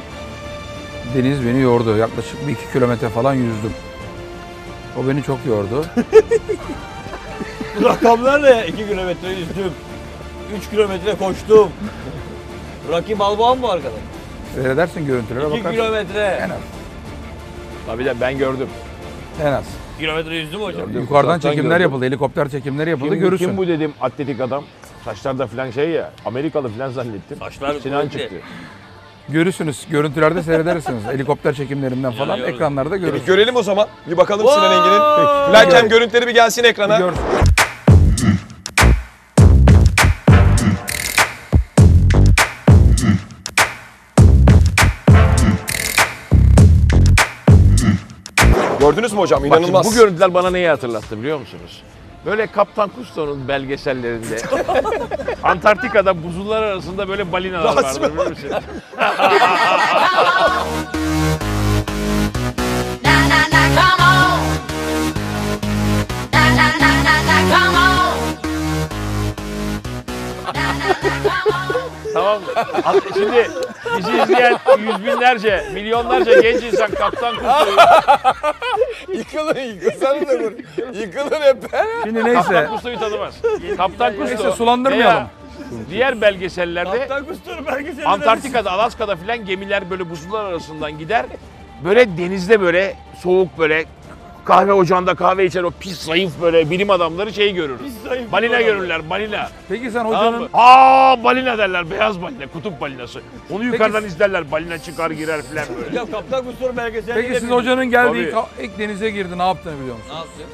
deniz beni yordu. Yaklaşık bir iki kilometre falan yüzdüm. O beni çok yordu. Rakamlarla 2 kilometre yüzdüm. 3 kilometre koştum. Rakip Balboğan mı arkada? Seyredersin görüntülere 2 bakarsın. kilometre. En az. Tabii de ben gördüm. En az. Kilometre yüzdüm hocam. Yukarıdan uzaktan çekimler gördüm. yapıldı. Helikopter çekimleri yapıldı. Kim, Görürsün. kim bu dedim atletik adam. Saçlarda falan şey ya. Amerikalı falan zannettim. Saçlar Sinan kuvvetli. çıktı. Görürsünüz. Görüntülerde seyredersiniz. Helikopter çekimlerinden falan ekranlarda Bir görürsünüz. görelim o zaman. Bir bakalım Sinan Vay! Engin'in. Flycam görüntüleri bir gelsin ekrana. Bir Gördünüz mü hocam? Bak İnanılmaz. bu görüntüler bana neyi hatırlattı biliyor musunuz? Böyle Kaptan Cousteau'nun belgesellerinde Antarktika'da buzullar arasında böyle balinalar Rasim vardır bilir misin? Tamam mı? At- Şimdi bizi izleyen yüz binlerce, milyonlarca genç insan Kaptan Cousteau'yu Yıkılın yıkılsanız da vur. Yıkılın hep. Şimdi Kaptan neyse. Cousteau'yu tanımaz. Kaptan Cousteau. Neyse sulandırmayalım. veya Diğer belgesellerde Kaptan. Antarktika'da, Alaska'da filan gemiler böyle buzullar arasından gider. Böyle denizde böyle soğuk böyle kahve ocağında kahve içer o pis zayıf böyle bilim adamları şey görür. zayıf balina görürler balina. Peki sen Tamam hocanın mı? Aa balina derler beyaz balina kutup balinası. Onu yukarıdan izlerler balina çıkar girer filan böyle. Hocam Kaptan Kustur belgeseli. Peki siz hocanın geldiği Tabii. ka- ilk denize girdi ne yaptığını biliyor musun? Ne yaptın?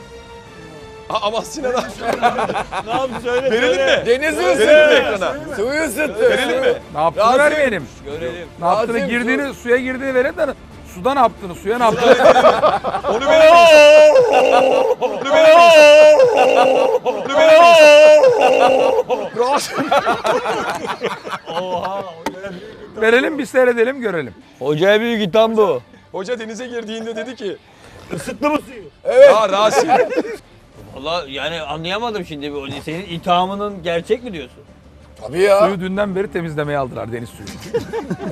Aa, Ama Sinan abi. ne yaptın söyle Verelim mi? Denizi ısıttı. ekrana? Suyu ısıttı. Verelim mi? Ne yaptığını Rasim. vermeyelim. Görelim. Ne yaptığını Rasim, girdiğini suya girdiğini verelim de suda ne yaptığını suya ne yaptığını. Onu veremeyiz. Onu veremeyiz. Onu veremeyiz. Rasim. Oha. verelim biz seyredelim görelim. Hocaya büyük itham bu. Hoca denize girdiğinde dedi ki Isıttı mı suyu? ya Rasim Valla yani anlayamadım şimdi. Senin ithamının gerçek mi diyorsun? Tabii ya. Suyu dünden beri temizlemeye aldılar deniz suyu.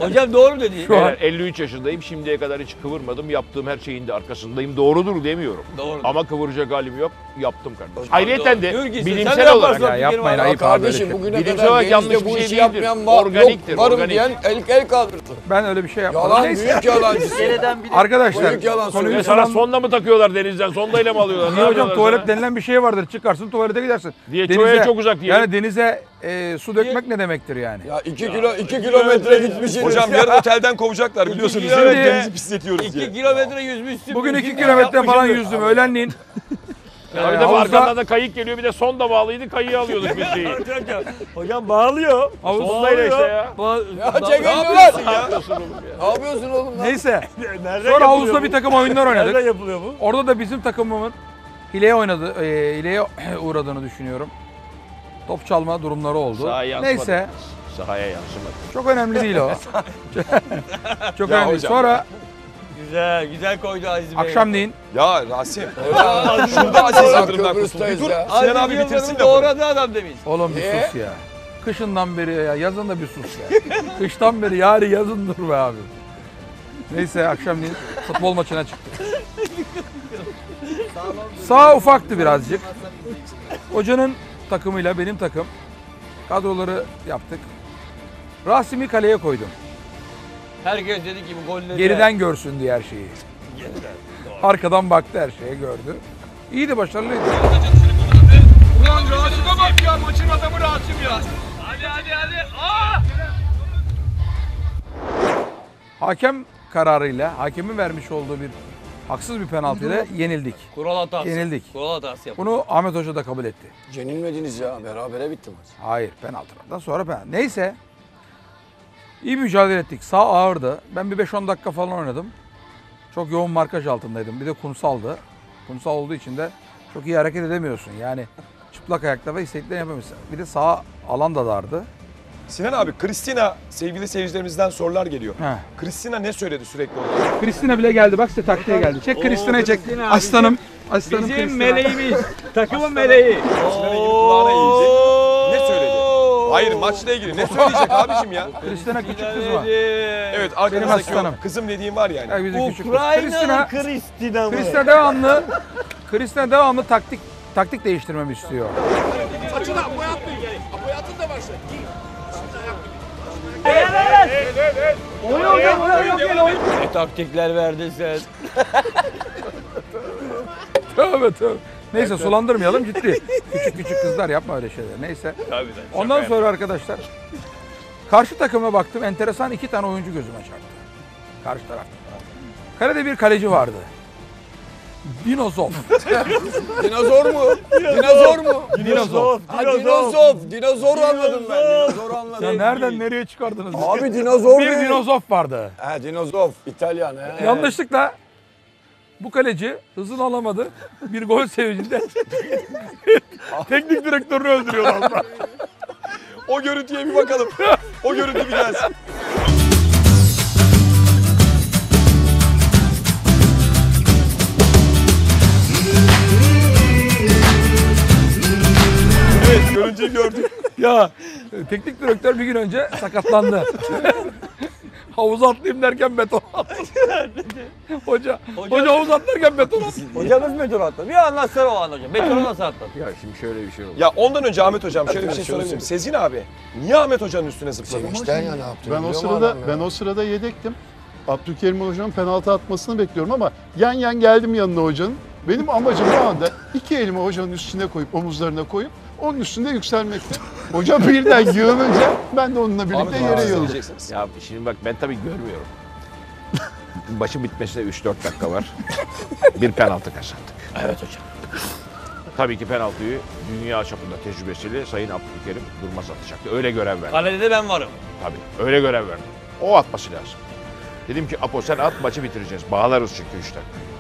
Hocam doğru dedi. Şu an Beyler, 53 yaşındayım şimdiye kadar hiç kıvırmadım. Yaptığım her şeyin de arkasındayım. Doğrudur demiyorum. Doğru. Ama kıvıracak halim yok. Yaptım kardeşim. Ayrıyeten de ki, sen de bilimsel olarak yaparsın. ya yapmayın ayıp abi böyle Kardeşim şey. bugüne Bilimsel kadar olarak yanlış denizde bir bu şey işi değildir. yapmayan var. Organiktir, Yok varım organik. diyen el, el kaldırsın. Ben öyle bir şey yapmadım. Yalan Neyse. büyük yalancısın. Nereden Arkadaşlar Büyük yalan konuyu söylüyor. Sana sonla mı takıyorlar denizden? Sondayla mı alıyorlar? Ne Niye hocam yapıyorlar tuvalet sana? denilen bir şey vardır. Çıkarsın tuvalete gidersin. Diye çoğaya çok uzak diyelim. Yani denize e, su dökmek ne demektir yani? Ya iki kilo iki kilometre gitmişsiniz. Hocam yarın otelden kovacaklar biliyorsunuz mi? Şimdi- Denizi pisletiyoruz diye. 2 kilometre yüzmüşsün. Bugün 2 ya, kilometre falan yüzdüm öğlenleyin. Tabii Ee, de havuzda- arkadan da kayık geliyor bir de sonda bağlıydı kayığı alıyorduk biz şeyi. Hocam, bağlıyor. Havuz- Sondayla işte ya. Ba- Ya Ne yapıyorsun lan. ya? Ne yapıyorsun oğlum lan? Neyse. Nereden Sonra havuzda bir takım oyunlar oynadık. yapılıyor bu? Orada da bizim takımımın hileye oynadı, e, hileye uğradığını düşünüyorum. Top çalma durumları oldu. Sahaya yansımadı. Neyse, Sahaya yansımadı. çok önemli değil o. çok Ya önemli. hocam. Sonra Güzel, güzel koydu Aziz Bey. akşamleyin Ya Rasim. Şurada Aziz Yıldırım'dan kurtul. Bir Kıbrıs'tayız dur. ya. Sinan abi Yıldırım'ın bitirsin lafını. doğradı adam demiş. oğlum bir Ee? sus ya. Kışından beri ya yazın da bir sus ya. Kıştan beri yarı yazın dur be abi. Neyse akşamleyin futbol maçına çıktık. Sağ ufaktı birazcık. Hocanın takımıyla benim takım kadroları yaptık. Rasim'i kaleye koydum. Herkes dedi ki bu golleri... Geriden görsün diye her şeyi. Arkadan baktı her şeye gördü. İyiydi başarılıydı. Ulan Rasim'e bak ya maçın adamı Rasim ya. Hadi hadi hadi. Aa! Hakem kararıyla, hakemin vermiş olduğu bir haksız bir penaltıyla yenildik. Kural hatası. Yenildik. Kural hatası yaptı. Bunu Ahmet Hoca da kabul etti. Yenilmediniz ya. Berabere bitti maç. Hayır penaltılardan sonra penaltı. Neyse. İyi mücadele ettik. Sağ ağırdı. Ben bir 5-10 dakika falan oynadım. Çok yoğun markaj altındaydım. Bir de kumsaldı. Kumsal olduğu için de çok iyi hareket edemiyorsun. Yani çıplak ayakta ve istediklerini yapamıyorsun. Bir de sağ alan da dardı. Sinan abi Kristina sevgili seyircilerimizden sorular geliyor. Heh. Kristina ne söyledi sürekli olarak? Kristina bile geldi. Bak size taktiğe geldi. Çek Kristina'yı çek. Aslanım. Aslanım Bizim Kristina. meleğimiz. takımın meleği. Sinan Engin kulağına eğildi. Ne söyledi? Hayır maçla ilgili ne söyleyecek abicim ya? Kristina küçük kız mı? Evet arkanızdaki aslanım. o kızım dediğim var yani. Ya bizim küçük kız. Kristina, Kristina mı? Kristina devamlı Kristina devamlı taktik taktik değiştirmemi istiyor. Ne taktikler verdin sen? Tövbe tövbe. Neyse sulandırmayalım ciddi. Küçük küçük kızlar yapma öyle şeyler. Neyse. Ondan sonra arkadaşlar karşı takıma baktım. Enteresan iki tane oyuncu gözüme çarptı. Karşı tarafta. Kalede bir kaleci vardı. Dinozov. Dinozor mu? Dinozor mu? Dinozov. Ha dinozor. Dinozoru anladım ben. Dinozoru anladım. Ya nereden nereye çıkardınız? Abi dinozor bir ne? dinozov vardı. Ha dinozor. İtalyan. He. Yanlışlıkla bu kaleci hızını alamadı. Bir gol sevincinde teknik direktörünü öldürüyorlar. O görüntüye bir bakalım. O görüntü bir gelsin. Görüntüyü gördük. ya teknik direktör bir gün önce sakatlandı. Havuza atlayayım derken beton attı. hoca, hoca havuza atlarken beton attı. Hocamız meteor atladı. Bir anlatsana o an hocam. Meteoru nasıl atladı? Ya şimdi şöyle bir şey oldu. Ya ondan önce Ahmet hocam şöyle bir şey sorabilirim. Sezgin abi niye Ahmet hocanın üstüne zıpladın? Sevinçten ya ne yaptı? Ben o sırada ben o sırada yedektim. Abdülkerim hocamın penaltı atmasını bekliyorum ama yan yan geldim yanına hocanın. Benim amacım bu anda iki elimi hocanın üstüne koyup omuzlarına koyup onun üstünde yükselmekti. Hocam birden yığılınca ben de onunla birlikte Ahmet yere yığıldım. Ya şimdi bak ben tabii görmüyorum. Başı bitmesine 3-4 dakika var. Bir penaltı kazandık. Evet hocam. Tabii ki penaltıyı dünya çapında tecrübesiyle Sayın Abdülkerim Durmaz atacaktı. Öyle görev verdi. Kalede de ben varım. Tabii öyle görev verdi. O atması lazım. Dedim ki Apo sen at maçı bitireceğiz. Bağlarız çünkü 3 dakika.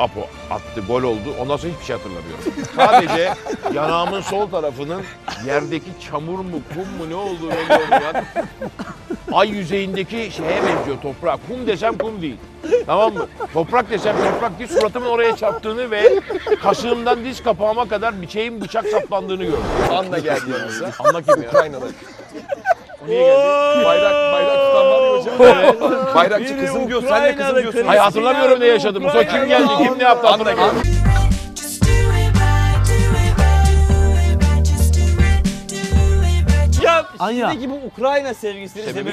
Apo attı, gol oldu. Ondan sonra hiçbir şey hatırlamıyorum. Sadece yanağımın sol tarafının yerdeki çamur mu, kum mu ne olduğu belli olmayan ay yüzeyindeki şeye benziyor toprağa. Kum desem kum değil. Tamam mı? Toprak desem toprak değil. Suratımın oraya çarptığını ve kaşığımdan diz kapağıma kadar biçeğin bıçak saplandığını gördüm. Anla geldi yanımıza. Anla kim ya? Niye geldi? Bayrak, bayrak tutan var ya hocam. Bayrakçı kızım diyor. Sen de kızım diyorsun. Hayır hatırlamıyorum ne yaşadım. Sonra kim geldi, kim ne yaptı hatırlamıyorum. Ya Anya. sizdeki bu Ukrayna sevgisinin sebebi?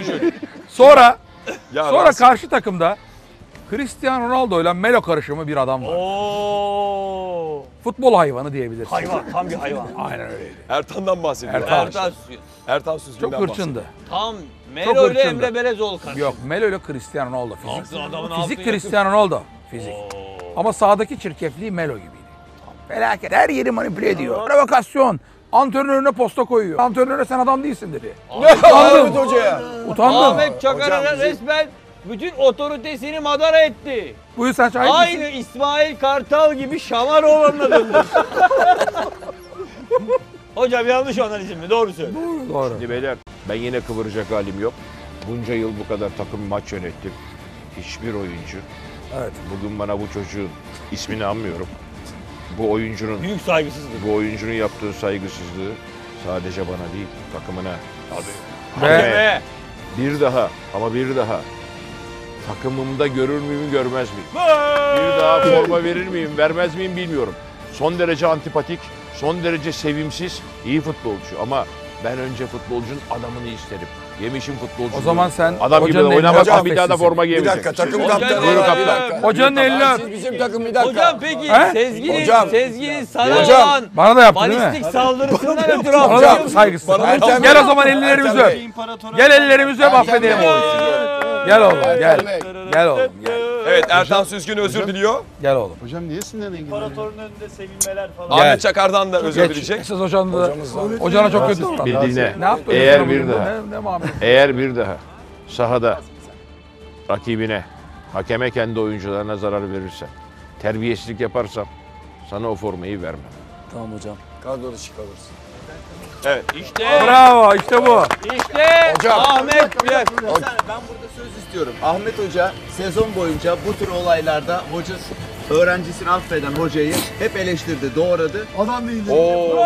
Sonra Ya sonra Rasim, karşı takımda Cristiano Ronaldo ile Melo karışımı bir adam var. Oo. Futbol hayvanı diyebilirsin. Hayvan, tam bir hayvan. Aynen öyleydi. Ertan'dan bahsediyor. Ertan. Ertan Süzgün. Ertan Süzgün'den Çok hırçındı. Tam Melo ile. Emre Belezoğlu karşı. Yok Melo ile Cristiano Ronaldo fizik. Fizik Cristiano Ronaldo fizik. Ama sahadaki çirkefliği Melo gibiydi. Felaket her yeri manipüle ediyor. Provokasyon. Antrenörüne posta koyuyor. Antrenöre sen adam değilsin dedi. Ahmet Hoca'ya. Utandım. Ahmet Çakar'a resmen bütün otoritesini madara etti. Buyur sen şahit misin? Aynı İsmail Kartal gibi Şamaroğlan'la döndü. Hocam yanlış analizm mi? Doğru söyle. Doğru. Şimdi beyler ben yine kıvıracak halim yok. Bunca yıl bu kadar takım maç yönettim. Hiçbir oyuncu. Evet. Bugün bana bu çocuğun ismini anmıyorum. Bu oyuncunun Büyük saygısızlık. bu oyuncunun yaptığı saygısızlığı Sadece bana değil, takımına. Ve Ve bir daha ama bir daha takımımda görür müyüm görmez miyim? Bir daha forma verir miyim vermez miyim bilmiyorum. Son derece antipatik, son derece sevimsiz, iyi futbolcu ama ben önce futbolcunun adamını isterim. Yemişim futbolcu. o zaman sen adam gibi de oynamazsan bir daha da forma Bir giyemeyecek. dakika takım Hocam kaptanı. buyurun Bir kaptan. dakika. Hocanın elini öp. Siz bizim takım bir dakika. Hocam peki He? Sezgin'in, Hocam. Sezgin'in sana Hocam. olan Bana da yaptı değil mi? balistik saldırısından ötürü Bana da affediyor yaptı musun? saygısız. Gel o zaman ellerimizi öp. Gel ellerimizi öp affedelim. Gel oğlum gel. Gel oğlum gel. Evet Ertan Süzgün özür diliyor. Gel oğlum. Hocam niye Sinan Engin? İmparatorun önünde sevinmeler falan. Gel. Ahmet Çakar'dan da özür Geç. dileyecek. Esas hocanın da hocana çok kötü dinle. Ne yaptı? Eğer bir daha, Ne, ne muamele? eğer bir daha sahada rakibine, hakeme kendi oyuncularına zarar verirsen, terbiyesizlik yaparsam sana o formayı vermem. Tamam hocam. Kadro dışı kalırsın. Evet. İşte, Bravo işte bu. işte Hocam. Ahmet dakika. Ben burada söz istiyorum. Ahmet Hoca sezon boyunca bu tür olaylarda hoca öğrencisini affeden hocayı hep eleştirdi, doğradı. Adam değil. Oo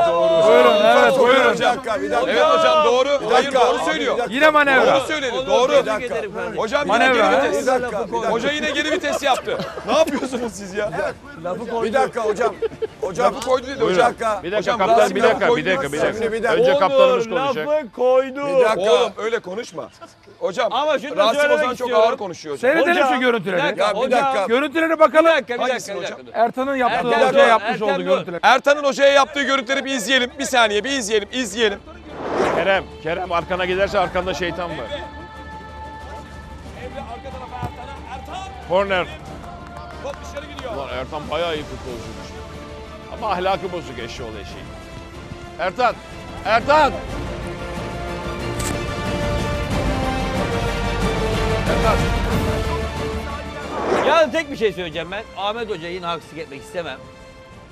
doğru. Buyurun evet Bir buyurun. dakika bir dakika. Evet hocam doğru. Hayır dakika. doğru söylüyor. Yine manevra. Doğru söyledi. Doğru. Bir dakika. Hocam yine Manevra, geri vites. Bir dakika. Bir dakika. Hoca yine geri vites yaptı. Ne yapıyorsunuz siz ya? Bir dakika hocam. Hocam Lafı koydu dedi Bir hocam. dakika. Bir dakika Hocam, kaptan bir lafı dakika, koydu bir dakika, bir dakika. Bir dakika. Önce kaptanımız konuşacak. koydu. Bir dakika. Oğlum öyle konuşma. Hocam Ama şunu da Rasim söylemek Ozan çok istiyorum. ağır konuşuyor hocam. Seyredelim Hocam, şu görüntüleri. bir dakika, Ya bir hocam. dakika. Görüntüleri bakalım. Bir dakika, bir Hangisi hocam? Ertan'ın yaptığı Ertan hocaya yapmış Ertan olduğu dur. görüntüleri. Ertan'ın hocaya yaptığı görüntüleri bir izleyelim. Bir saniye bir izleyelim, izleyelim. Kerem, Kerem arkana giderse arkanda şeytan var. Emre arka tarafa Ertan'a. Ertan! Corner. Top dışarı gidiyor. Ulan Ertan bayağı iyi futbolcuymuş. Ama ahlakı bozuk eşeğoğlu eşeği. Ertan! Ertan! Ertan! Ya tek bir şey söyleyeceğim ben. Ahmet Hoca'yı yine haksızlık etmek istemem.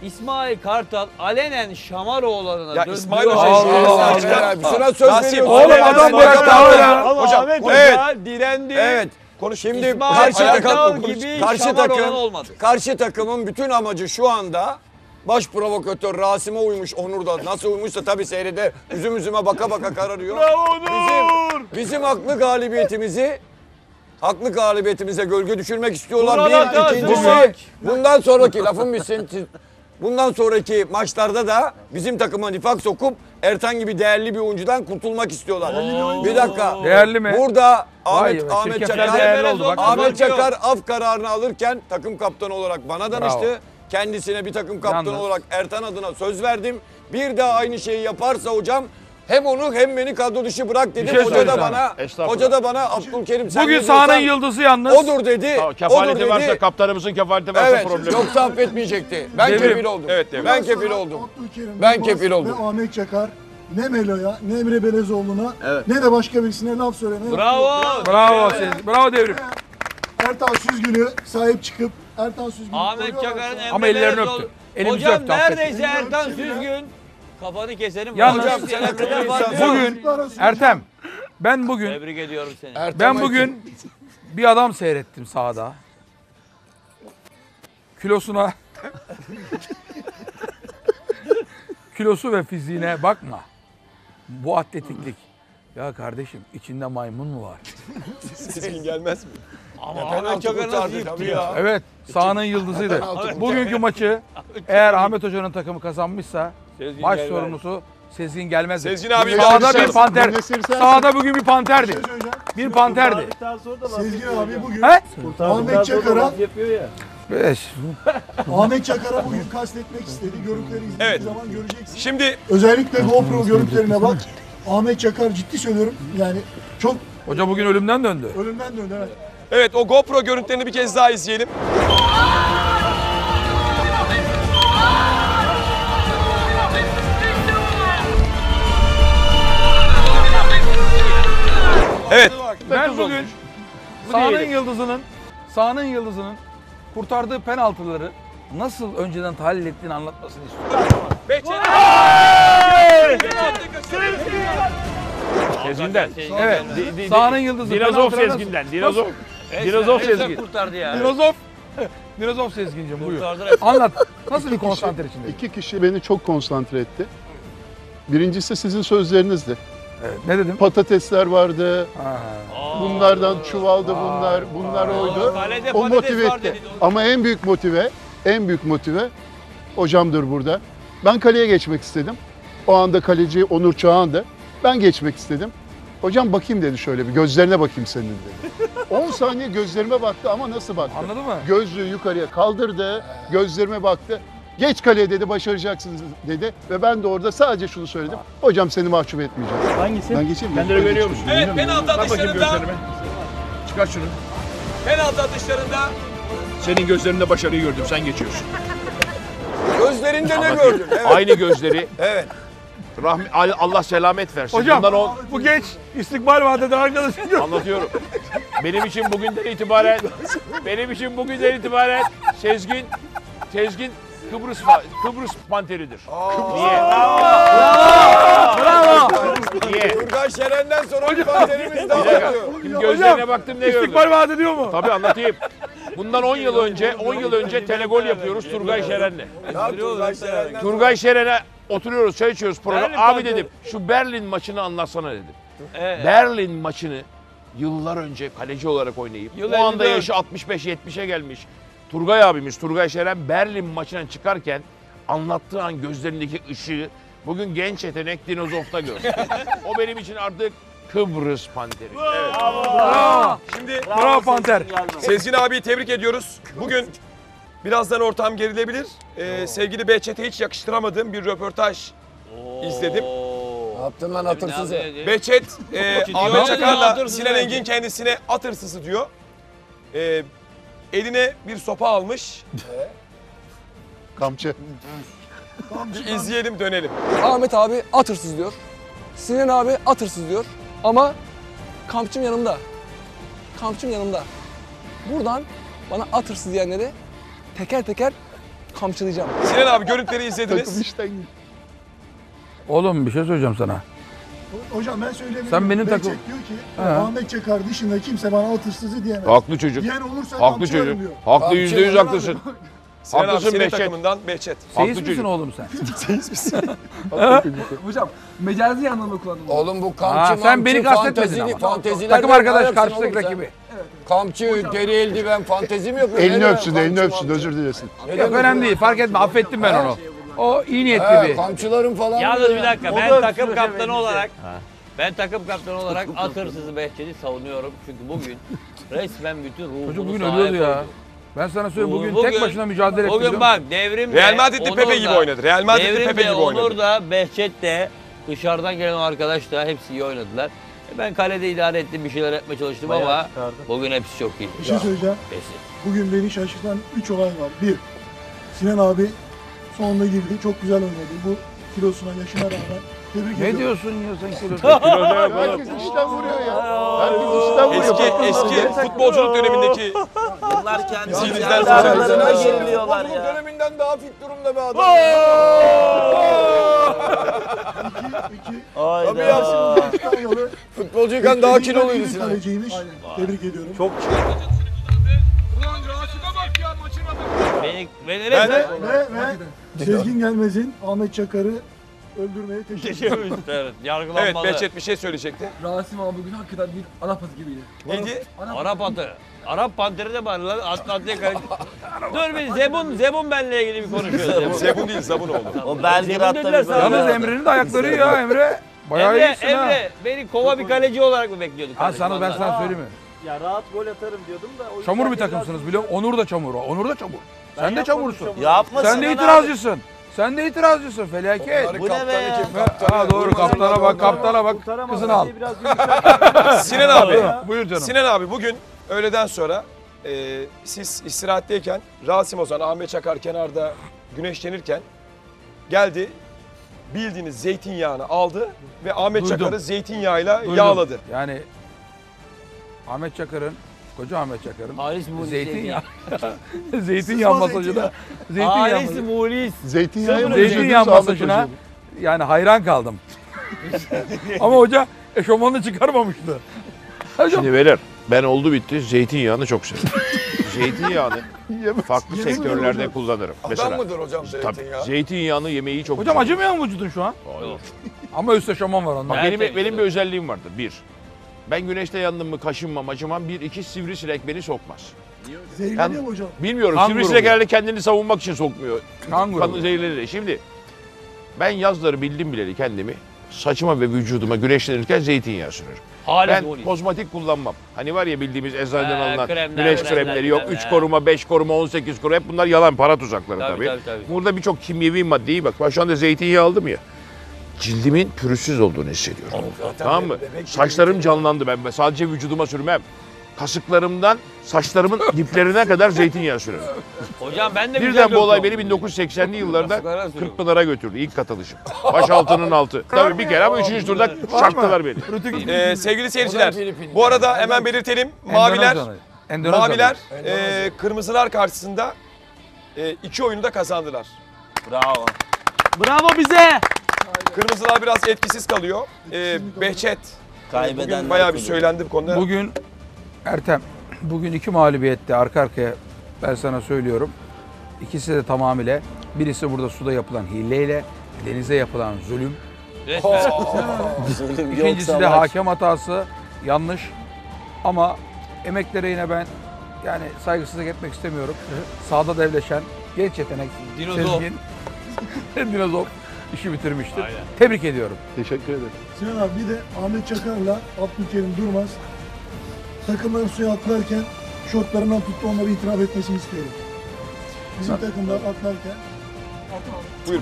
İsmail Kartal alenen Şamaroğulları'na Ya İsmail Hoca Allah Allah. çıkar. Şuna söz Rasim, veriyorsun. Oğlum adam bıraktı hala. Ama Hocam, Ahmet evet. Hoca direndi. Evet. Konuş. Şimdi İsmail karşı Kartal takım gibi karşı takım olmadı. karşı takımın bütün amacı şu anda baş provokatör Rasim'e uymuş Onur da nasıl uymuşsa tabii seyrede üzüm üzüme baka baka kararıyor. Bizim bizim haklı galibiyetimizi haklı galibiyetimize gölge düşürmek istiyorlar. Bir ikincisi bundan sonraki lafım bitsin. Bundan sonraki maçlarda da bizim takıma nifak sokup Ertan gibi değerli bir oyuncudan kurtulmak istiyorlar. Bir dakika. Değerli mi? Burada Vay Ahmet be, Ahmet şirketler Çakar değerli oldu bak. Ahmet Çakar af kararını alırken takım kaptanı olarak bana danıştı. Bravo. Kendisine bir takım kaptanı Yalnız- olarak Ertan adına söz verdim. Bir daha aynı şeyi yaparsa hocam hem onu hem beni kadro dışı bırak dedim. şey hoca da söyleyeceğim. bana Estağfurullah. hoca da bana Abdülkerim sen Bugün sahanın yıldızı yalnız. odur dedi. Tamam, odur kefaleti dedi. varsa kaptanımızın kefaleti varsa Evet, problem. yok. yoksa affetmeyecekti. Ben Devrim. kefil oldum. Evet, devrim. Ben kefil oldum. Abdülkerim Ben Yılmaz kefil oldum. Ve Ahmet Çakar ne Melo'ya ne Emre Belezoğlu'na Evet. ne de başka birisine laf söylemeye Bravo. Bravo Sezgin. Bravo Devrim. Ertan Süzgün'ü sahip çıkıp Ertan Süzgün'ü Ahmet koruyorlar. Çakar'ın Emre Ama ellerini Belezoğlu- öptü. Elimizi Hocam öptü, affetti. neredeyse Ertan Süzgün kafanı keserim. Yalnız- Hocam. Bugün Ertem ben bugün Tebrik ediyorum seni. Ertan ben bugün bir adam seyrettim sahada. Kilosuna kilosu ve fiziğine bakma. Bu atletiklik. Ya kardeşim içinde maymun mu var? Sezgin gelmez mi? Ama Ahmet Çakar nasıl yıktı ya. Evet sahanın yıldızıydı. Bugünkü maçı eğer Ahmet Hoca'nın takımı kazanmışsa Sezgin maç gelmez. sorumlusu Sezgin gelmez. Sezgin abi Sahada bir panter. Sahada bugün bir panterdi. Bir şey. Bir panterdi. Sezgin abi bugün He? Ahmet Çakar'a Beş. Ahmet Çakar'a bugün kastetmek istedi. Görüntüleri izlediğin Evet. zaman göreceksin. Şimdi Özellikle GoPro görüntülerine bak. Ahmet Çakar ciddi söylüyorum. Yani çok Hoca bugün ölümden döndü. ölümden döndü. Evet. evet o GoPro görüntülerini bir kez daha izleyelim. Evet. Ben bugün sahanın yıldızının sahanın yıldızının kurtardığı penaltıları nasıl önceden tahlil ettiğini anlatmasını istiyorum. Sezgin'den. Evet. Sahanın yıldızı. Penaltıları nasıl- Sezgin'den. Dinozof resmen Sezgin. kurtardı ya. Dinozof. Dinozof Sezgin'cim buyur. Anlat. Nasıl bir konsantre içinde? İki kişi beni çok konsantre etti. Birincisi sizin sözlerinizdi. Evet, ne dedim? Patatesler vardı, Ha. bunlardan çuvaldı bunlar, bunlar oydu. Kalede O motive etti. dedi. Ama en büyük motive, en büyük motive hocamdır burada. Ben kaleye geçmek istedim. O anda kaleci Onur Çağan'dı. Ben geçmek istedim. Hocam bakayım dedi şöyle bir gözlerine bakayım senin dedi. 10 saniye gözlerime baktı ama nasıl baktı? Anladın mı? Gözlüğü yukarıya kaldırdı, gözlerime baktı. Geç kaleye dedi başaracaksınız dedi ve ben de orada sadece şunu söyledim. Hocam seni mahcup etmeyeceğim. Hangisi? Ben geçeyim mi? Kendini görüyor musun? Evet penaltı atışlarında, gözlerime. Çıkar şunu. penaltı atışlarında Senin gözlerinde başarıyı gördüm. Sen geçiyorsun. Gözlerinde ne gördün? Evet. Aynı gözleri. evet. Rahmi, Allah selamet versin. Hocam Bundan on, bu genç istikbal vadede arkadaşım. Anlatıyorum. Benim için bugünden itibaren benim için bugünden itibaren Sezgin Sezgin Kıbrıs Kıbrıs panteridir. Niye? Niye? Turgay Şeren'den sonra bir panterimiz daha. Şimdi gözlerine baktım ne gördüm? İstikbal vaat ediyor mu? Tabii anlatayım. Bundan 10 yıl önce 10 yıl önce telegol yapıyoruz Turgay Şeren'le. Ya Turgay Şeren'den Turgay Şeren'e oturuyoruz, çay içiyoruz program. Abi dedim şu Berlin maçını anlatsana dedim. Berlin maçını yıllar önce kaleci olarak oynayıp Yıl o anda 54. yaşı 65-70'e gelmiş Turgay abimiz Turgay Şeren Berlin maçından çıkarken anlattığı an gözlerindeki ışığı bugün genç yetenek Dinozof'ta gördüm. o benim için artık Kıbrıs Panteri. Evet. şimdi Bravo Panter. Sezgin abiyi tebrik ediyoruz. Bugün birazdan ortam gerilebilir. Ee, sevgili Behçet'e hiç yakıştıramadığım bir röportaj izledim. Ne yaptın lan hatırsızı? Behçet, e, Ahmet Çakar'la Sinan. Engin kendisine at hırsızı diyor. E, eline bir sopa almış. Kamçı. Bir izleyelim dönelim. Ahmet abi at hırsız diyor. Sinan abi at hırsız diyor. Ama kampçım yanımda. Kampçım yanımda. Buradan bana at hırsız diyenleri teker teker kamçılayacağım. Sinan abi görüntüleri Takım izlediniz. işten gitti. Oğlum bir şey söyleyeceğim sana. Hocam ben söylemiyorum. Sen benim Behçet takım- diyor ki He. Ahmet Çakar dışında kimse bana at hırsızı diyemez. Haklı çocuk. Diyen olursa Haklı çocuk. diyor. Haklı yüzde yüz haklısın. Sinan abi Haklısın senin Behçet. takımından Behçet. Haklı Seyis misin çocuk. oğlum sen? Hocam mecazi anlamda kullandım. Oğlum bu kamçı Ha, sen beni mamçı, kastetmedin fantezi- ama. fanteziler Takım arkadaş yaparsın karşıdaki oğlum sen? rakibi. Kamçı, deri eldiven, fantezi mi yapıyorsun? Elini Ne öpsün, demek elini kamçı, öpsün. mamçı? Özür dilesin. Ne Yok demek önemli değil fark etme affettim ben onu. O iyi niyetli bir. kamçıların falan. Yalnız bir dakika ben takım kaptanı olarak ben takım kaptanı olarak at hırsızı Behçet'i savunuyorum. Çünkü bugün resmen bütün ruhunu Çocuk bugün sahaya ölüyordu ya. koydu. Ben sana söyleyeyim bugün, Bugün- tek başına mücadele etti. Bugün bak devrim Real Onur Pepe gibi da- oynadı. Real Madrid'de Devrim Pepe de, gibi oynadı. Onur da Behçet de dışarıdan gelen o arkadaş da hepsi iyi oynadılar. E Ben kalede idare ettim bir şeyler yapmaya çalıştım ama bugün hepsi çok iyi. Bir şey söyleyeceğim. Hepsi. Bugün beni şaşırtan 3 olay var. Bir, Sinan abi sonunda girdi. Çok güzel oynadı. Bu kilosuna, yaşına rağmen. Tebrik Ne ediyorum. diyorsun ya sen kilo? Herkes işten vuruyor ya. Herkes işten vuruyor. Eski eski futbolculuk dönemindeki Bunlar kendi Zihnimizden aralarına Sinan Şerif geriliyorlar futbolculuk ya. döneminden daha fit durumda bir adam. İki, Tabii ya. İspanyolu. Futbolcuyken daha kiloluydu Sinan. kaleciymiş. Tebrik ediyorum. Çok Beni, beni Ben resmen... Ve, ve Sezgin Gelmez'in Ahmet Çakar'ı öldürmeye teşekkür ederim. evet, yargılanmalı. Evet Behçet bir şey söyleyecekti. Rasim abi bugün hakikaten bir Arap gibiydi. Neydi? Arap atı. Arap panteri de var lan. Atlantik'e kaleci. Dur bir Zebun, Zebun benle ilgili bir konuşuyor. Zebun. Zebun değil Zabun oldu. O Belgrad'da dediler sana. böyle. Yalnız Emre'nin de ayakları iyi ya Emre. Bayağı Emre, iyisin ha. Emre beni kova bir kaleci olarak mı bekliyordun? Ha kardeşim? sana ben sana söyleyeyim mi? ya rahat gol atarım diyordum da. o Çamur bir biraz- takımsınız biliyor musun? Onur da çamur. o. Onur da çamur. Sen de çamursun. çamur. Yapma Sen Sinan de abi. itirazcısın. Sen de itirazcısın felaket. Bu ne be ya? Ha doğru kaptana bak kaptana bak kızını al. Sinan abi. Buyur canım. Sinan abi bugün öğleden sonra e, siz istirahatteyken Rasim Ozan, Ahmet Çakar kenarda güneşlenirken geldi. Bildiğiniz zeytinyağını aldı ve Ahmet Duydum. Çakar'ı zeytinyağıyla Duydum. yağladı. Yani Ahmet Çakar'ın Koca Ahmet Çakar'ın Halis Mulis zeytinyağı zeytinyağı masajına zeytinyağı Halis masajına Mulis. Zeytinyağı mı zeytinyağı masajına yani hayran kaldım. Ama hoca eşofmanını çıkarmamıştı. Şimdi beyler ben oldu bitti zeytinyağını çok severim. zeytinyağını farklı Yemez sektörlerde hocam. kullanırım. Adam Mesela mıdır hocam tabii zeytinyağı? zeytinyağını yemeği çok hocam güzel. acımıyor mu vücudun şu an? Hayır. Ama üstte şaman var onda. Bak benim, benim bir özelliğim vardır. Bir, ben güneşte yandım mı kaşınmam, acımam. Bir, iki sivrisinek beni sokmaz. Zehirleniyor mu hocam? Bilmiyorum. Kan sivrisinek grubu. herhalde kendini savunmak için sokmuyor. Kan grubu. Kanı zehirlenir. Şimdi ben yazları bildim bileli kendimi saçıma ve vücuduma güneşlenirken zeytinyağı sürerim. Hala ben oluyor. kozmetik kullanmam. Hani var ya bildiğimiz eczaneden alınan kremler, güneş kremler, kremleri yok. kremler, 3 he. koruma, 5 koruma, 18 koruma hep bunlar yalan para tuzakları Tabii, tabii. tabii, tabii. Burada birçok kimyevi maddeyi bak. Ben şu anda zeytinyağı aldım ya. Cildimin pürüzsüz olduğunu hissediyorum. tamam mı? Saçlarım canlandı ben. ben sadece vücuduma sürmem. Kasıklarımdan saçlarımın diplerine kadar zeytinyağı sürerim. Hocam ben de güzel Birden bu olay beni 1980'li yıllarda. Kırkpınar'a götürdü. ilk katılışım. Baş altının altı. Tabii bir kere ama üçüncü turda çaktılar beni. Ee, sevgili seyirciler, bu arada hemen belirtelim. Maviler, maviler e, kırmızılar karşısında e, iki oyunu da kazandılar. Bravo. Bravo bize. Kırmızılar biraz etkisiz kalıyor. E, Behçet Kaybedenler bugün bayağı bir kulübü. söylendi bu konuda. Bugün Ertem, bugün iki mağlubiyette arka arkaya ben sana söylüyorum. İkisi de tamamıyla birisi burada suda yapılan hileyle, denize yapılan zulüm. İkincisi de hakem hatası, yanlış. Ama emeklere yine ben yani saygısızlık etmek istemiyorum. Sahada devleşen genç yetenek Dinozor. Sezgin, Dinozor işi bitirmiştir. Tebrik ediyorum. Teşekkür ederim. Sinan abi bir de Ahmet Çakar'la Abdülkerim Durmaz takımların suya atlarken şortlarından tuttu onları itiraf etmesini istiyorum. Bizim takımda atlarken Buyur.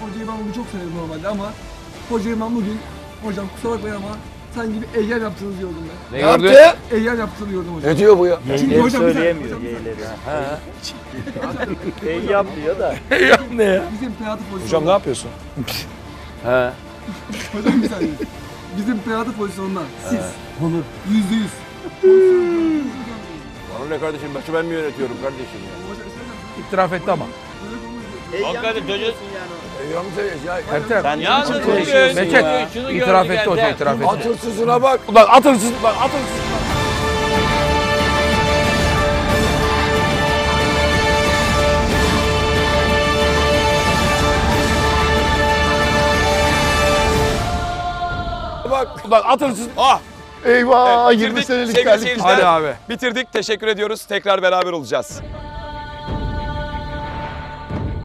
Hocayı ben bugün çok severim normalde ama hocayı ben bugün hocam kusura bakmayın ama sanki bir eyyam yaptığınızı gördüm ben. Ne gördün? Eyyam yaptığını hocam. Ne diyor bu ya? Çünkü Yeyleri hocam bir söyleyemiyor dakika, hocam, yeyleri. Ey yap diyor da. ne ya? Bizim penaltı pozisyonu. Hocam ne yapıyorsun? He. Hocam bir saniye. Bizim penaltı pozisyonundan siz. Onur. Yüzde yüz. Bana ne kardeşim maçı ben mi yönetiyorum kardeşim ya? İtiraf etti ama. Hakikaten çocuk. Sen Yalnız ne bugün, biçim konuşuyorsun Behçet, ya? şunu itiraf etti Ertem. itiraf etti. At hırsızına bak. Ulan at hırsız, lan at hırsız. Bak. Ulan at hırsız. Ah! Eyvah Evet, 20 bitirdik senelik terlik. Hadi abi. Bitirdik. Teşekkür ediyoruz. Tekrar beraber olacağız.